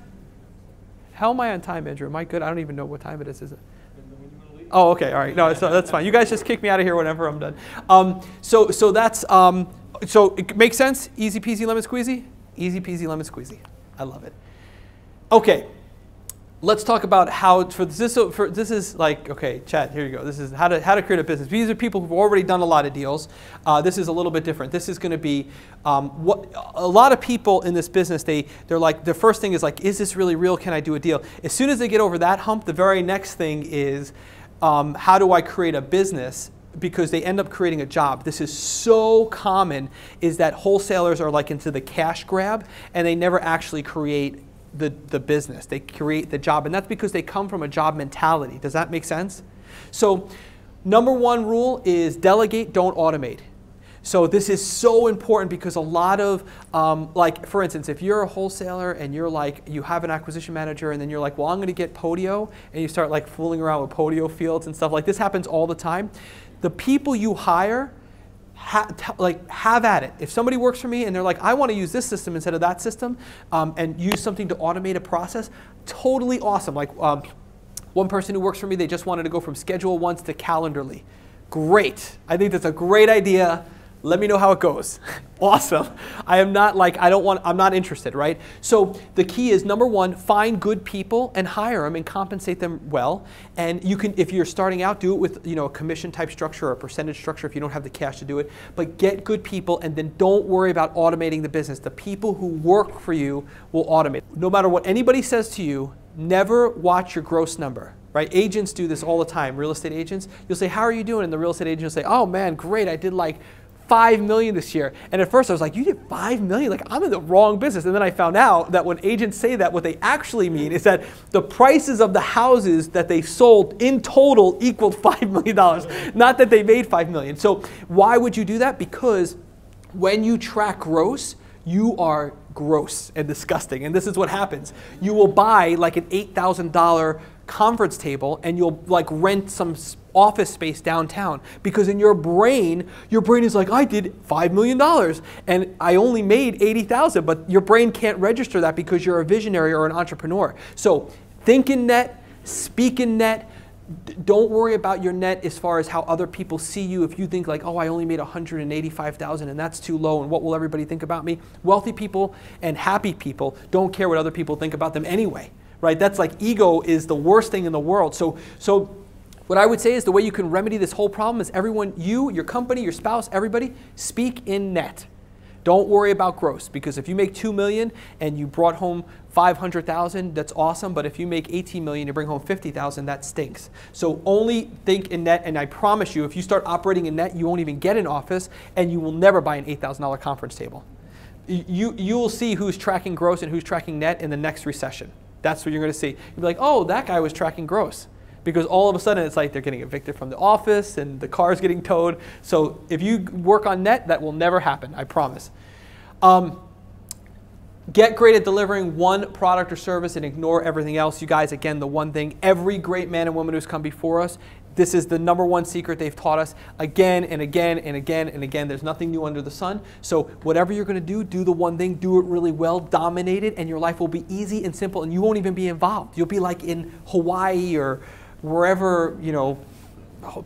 How am I on time, Andrew? Am I good? I don't even know what time it is, is it? Oh, okay, all right. No, so that's fine. You guys just kick me out of here whenever I'm done. Um, so, so that's, um, so it makes sense? Easy peasy lemon squeezy? Easy peasy lemon squeezy. I love it. Okay, let's talk about how for this. For this is like okay, Chad. Here you go. This is how to how to create a business. These are people who've already done a lot of deals. Uh, this is a little bit different. This is going to be um, what a lot of people in this business. They they're like the first thing is like, is this really real? Can I do a deal? As soon as they get over that hump, the very next thing is, um, how do I create a business? because they end up creating a job. This is so common is that wholesalers are like into the cash grab and they never actually create the, the business. They create the job. And that's because they come from a job mentality. Does that make sense? So, number one rule is delegate, don't automate. So this is so important because a lot of, um, like for instance, if you're a wholesaler and you're like, you have an acquisition manager and then you're like, well, I'm going to get Podio, and you start like fooling around with Podio fields and stuff like this happens all the time. The people you hire ha- like have at it. If somebody works for me and they're like, I want to use this system instead of that system, um, and use something to automate a process, totally awesome. Like um, one person who works for me, they just wanted to go from schedule once to Calendly. Great. I think that's a great idea. Let me know how it goes. awesome. I am not like, I don't want, I'm not interested, right? So the key is number one, find good people and hire them and compensate them well. And you can, if you're starting out, do it with, you know, a commission type structure or a percentage structure if you don't have the cash to do it. But get good people and then don't worry about automating the business. The people who work for you will automate. No matter what anybody says to you, never watch your gross number right? Agents do this all the time, real estate agents. You'll say, How are you doing? And the real estate agent will say, Oh man, great, I did like five million this year. And at first I was like, You did five million? Like I'm in the wrong business. And then I found out that when agents say that, what they actually mean is that the prices of the houses that they sold in total equaled five million dollars, not that they made five million. So why would you do that? Because when you track gross, you are gross and disgusting. And this is what happens. You will buy like an $8,000 conference table and you'll like rent some office space downtown because in your brain your brain is like I did 5 million dollars and I only made 80,000 but your brain can't register that because you're a visionary or an entrepreneur. So think in net, speak in net, don't worry about your net as far as how other people see you. If you think like, oh, I only made 185,000 and that's too low, and what will everybody think about me? Wealthy people and happy people don't care what other people think about them anyway, right? That's like ego is the worst thing in the world. So, so what I would say is the way you can remedy this whole problem is everyone, you, your company, your spouse, everybody, speak in net. Don't worry about gross because if you make 2 million and you brought home 500,000, that's awesome, but if you make 18 million you bring home 50,000, that stinks. So only think in net and I promise you if you start operating in net, you won't even get an office and you will never buy an $8,000 conference table. You you will see who's tracking gross and who's tracking net in the next recession. That's what you're going to see. You'll be like, "Oh, that guy was tracking gross." Because all of a sudden it's like they're getting evicted from the office and the car's getting towed. So if you work on net, that will never happen, I promise. Um, get great at delivering one product or service and ignore everything else. You guys, again, the one thing every great man and woman who's come before us, this is the number one secret they've taught us again and again and again and again. There's nothing new under the sun. So, whatever you're going to do, do the one thing, do it really well, dominate it, and your life will be easy and simple, and you won't even be involved. You'll be like in Hawaii or wherever, you know,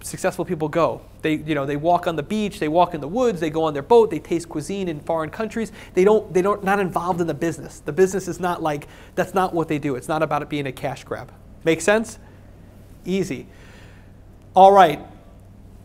successful people go. They, you know, they walk on the beach, they walk in the woods, they go on their boat, they taste cuisine in foreign countries. They don't, they don't, not involved in the business. The business is not like, that's not what they do. It's not about it being a cash grab. Make sense? Easy. All right.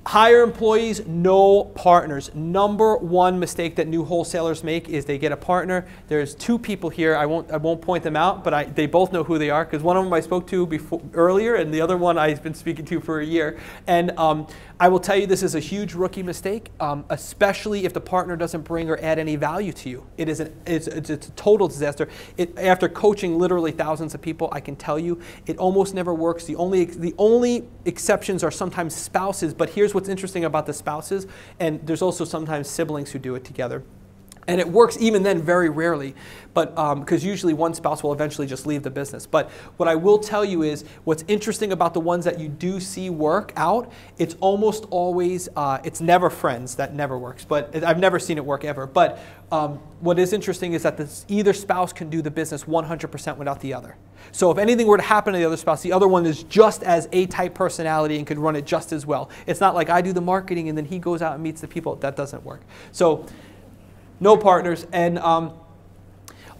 Hire employees, no partners. Number one mistake that new wholesalers make is they get a partner. There's two people here. I won't, I won't point them out, but I, they both know who they are because one of them I spoke to before, earlier, and the other one I've been speaking to for a year. And um, I will tell you this is a huge rookie mistake, um, especially if the partner doesn't bring or add any value to you. It is an, it's, it's, it's a total disaster. It, after coaching literally thousands of people, I can tell you it almost never works. The only, the only exceptions are sometimes spouses, but here's what's interesting about the spouses, and there's also sometimes siblings who do it together. And it works even then very rarely, but because um, usually one spouse will eventually just leave the business. But what I will tell you is what's interesting about the ones that you do see work out, it's almost always, uh, it's never friends, that never works. But I've never seen it work ever. But um, what is interesting is that this, either spouse can do the business 100% without the other. So if anything were to happen to the other spouse, the other one is just as A-type personality and could run it just as well. It's not like I do the marketing and then he goes out and meets the people. That doesn't work. So no partners, and um,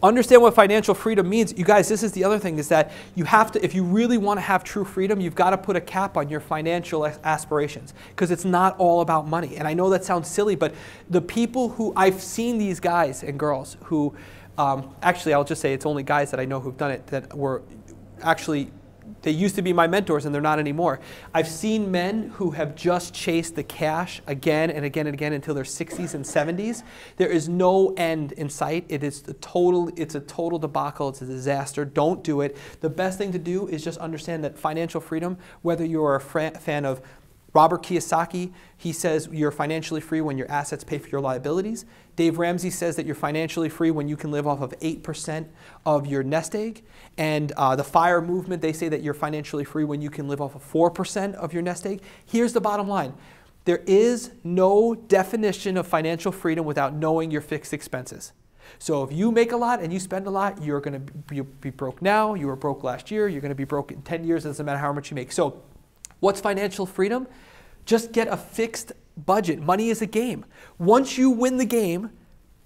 understand what financial freedom means. You guys, this is the other thing is that you have to, if you really want to have true freedom, you've got to put a cap on your financial aspirations because it's not all about money. And I know that sounds silly, but the people who I've seen these guys and girls who, um, actually, I'll just say it's only guys that I know who've done it that were actually they used to be my mentors and they're not anymore. I've seen men who have just chased the cash again and again and again until their 60s and 70s. There is no end in sight. It is a total it's a total debacle. It's a disaster. Don't do it. The best thing to do is just understand that financial freedom, whether you're a fan of Robert Kiyosaki, he says you're financially free when your assets pay for your liabilities. Dave Ramsey says that you're financially free when you can live off of 8% of your nest egg. And uh, the FIRE movement, they say that you're financially free when you can live off of 4% of your nest egg. Here's the bottom line There is no definition of financial freedom without knowing your fixed expenses. So if you make a lot and you spend a lot, you're going to be, broke now. You were broke last year. You're going to be broke in 10 years. It doesn't matter how much you make. So, what's financial freedom? Just get a fixed budget. Money is a game. Once you win the game,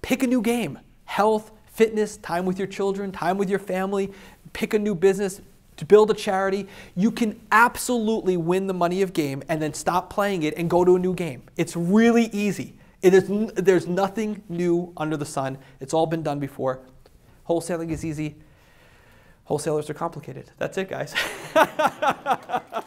pick a new game. Health, fitness, time with your children, time with your family, pick a new business, to build a charity, you can absolutely win the money of game and then stop playing it and go to a new game. It's really easy. It is, there's nothing new under the sun. It's all been done before. Wholesaling is easy. Wholesalers are complicated. That's it, guys.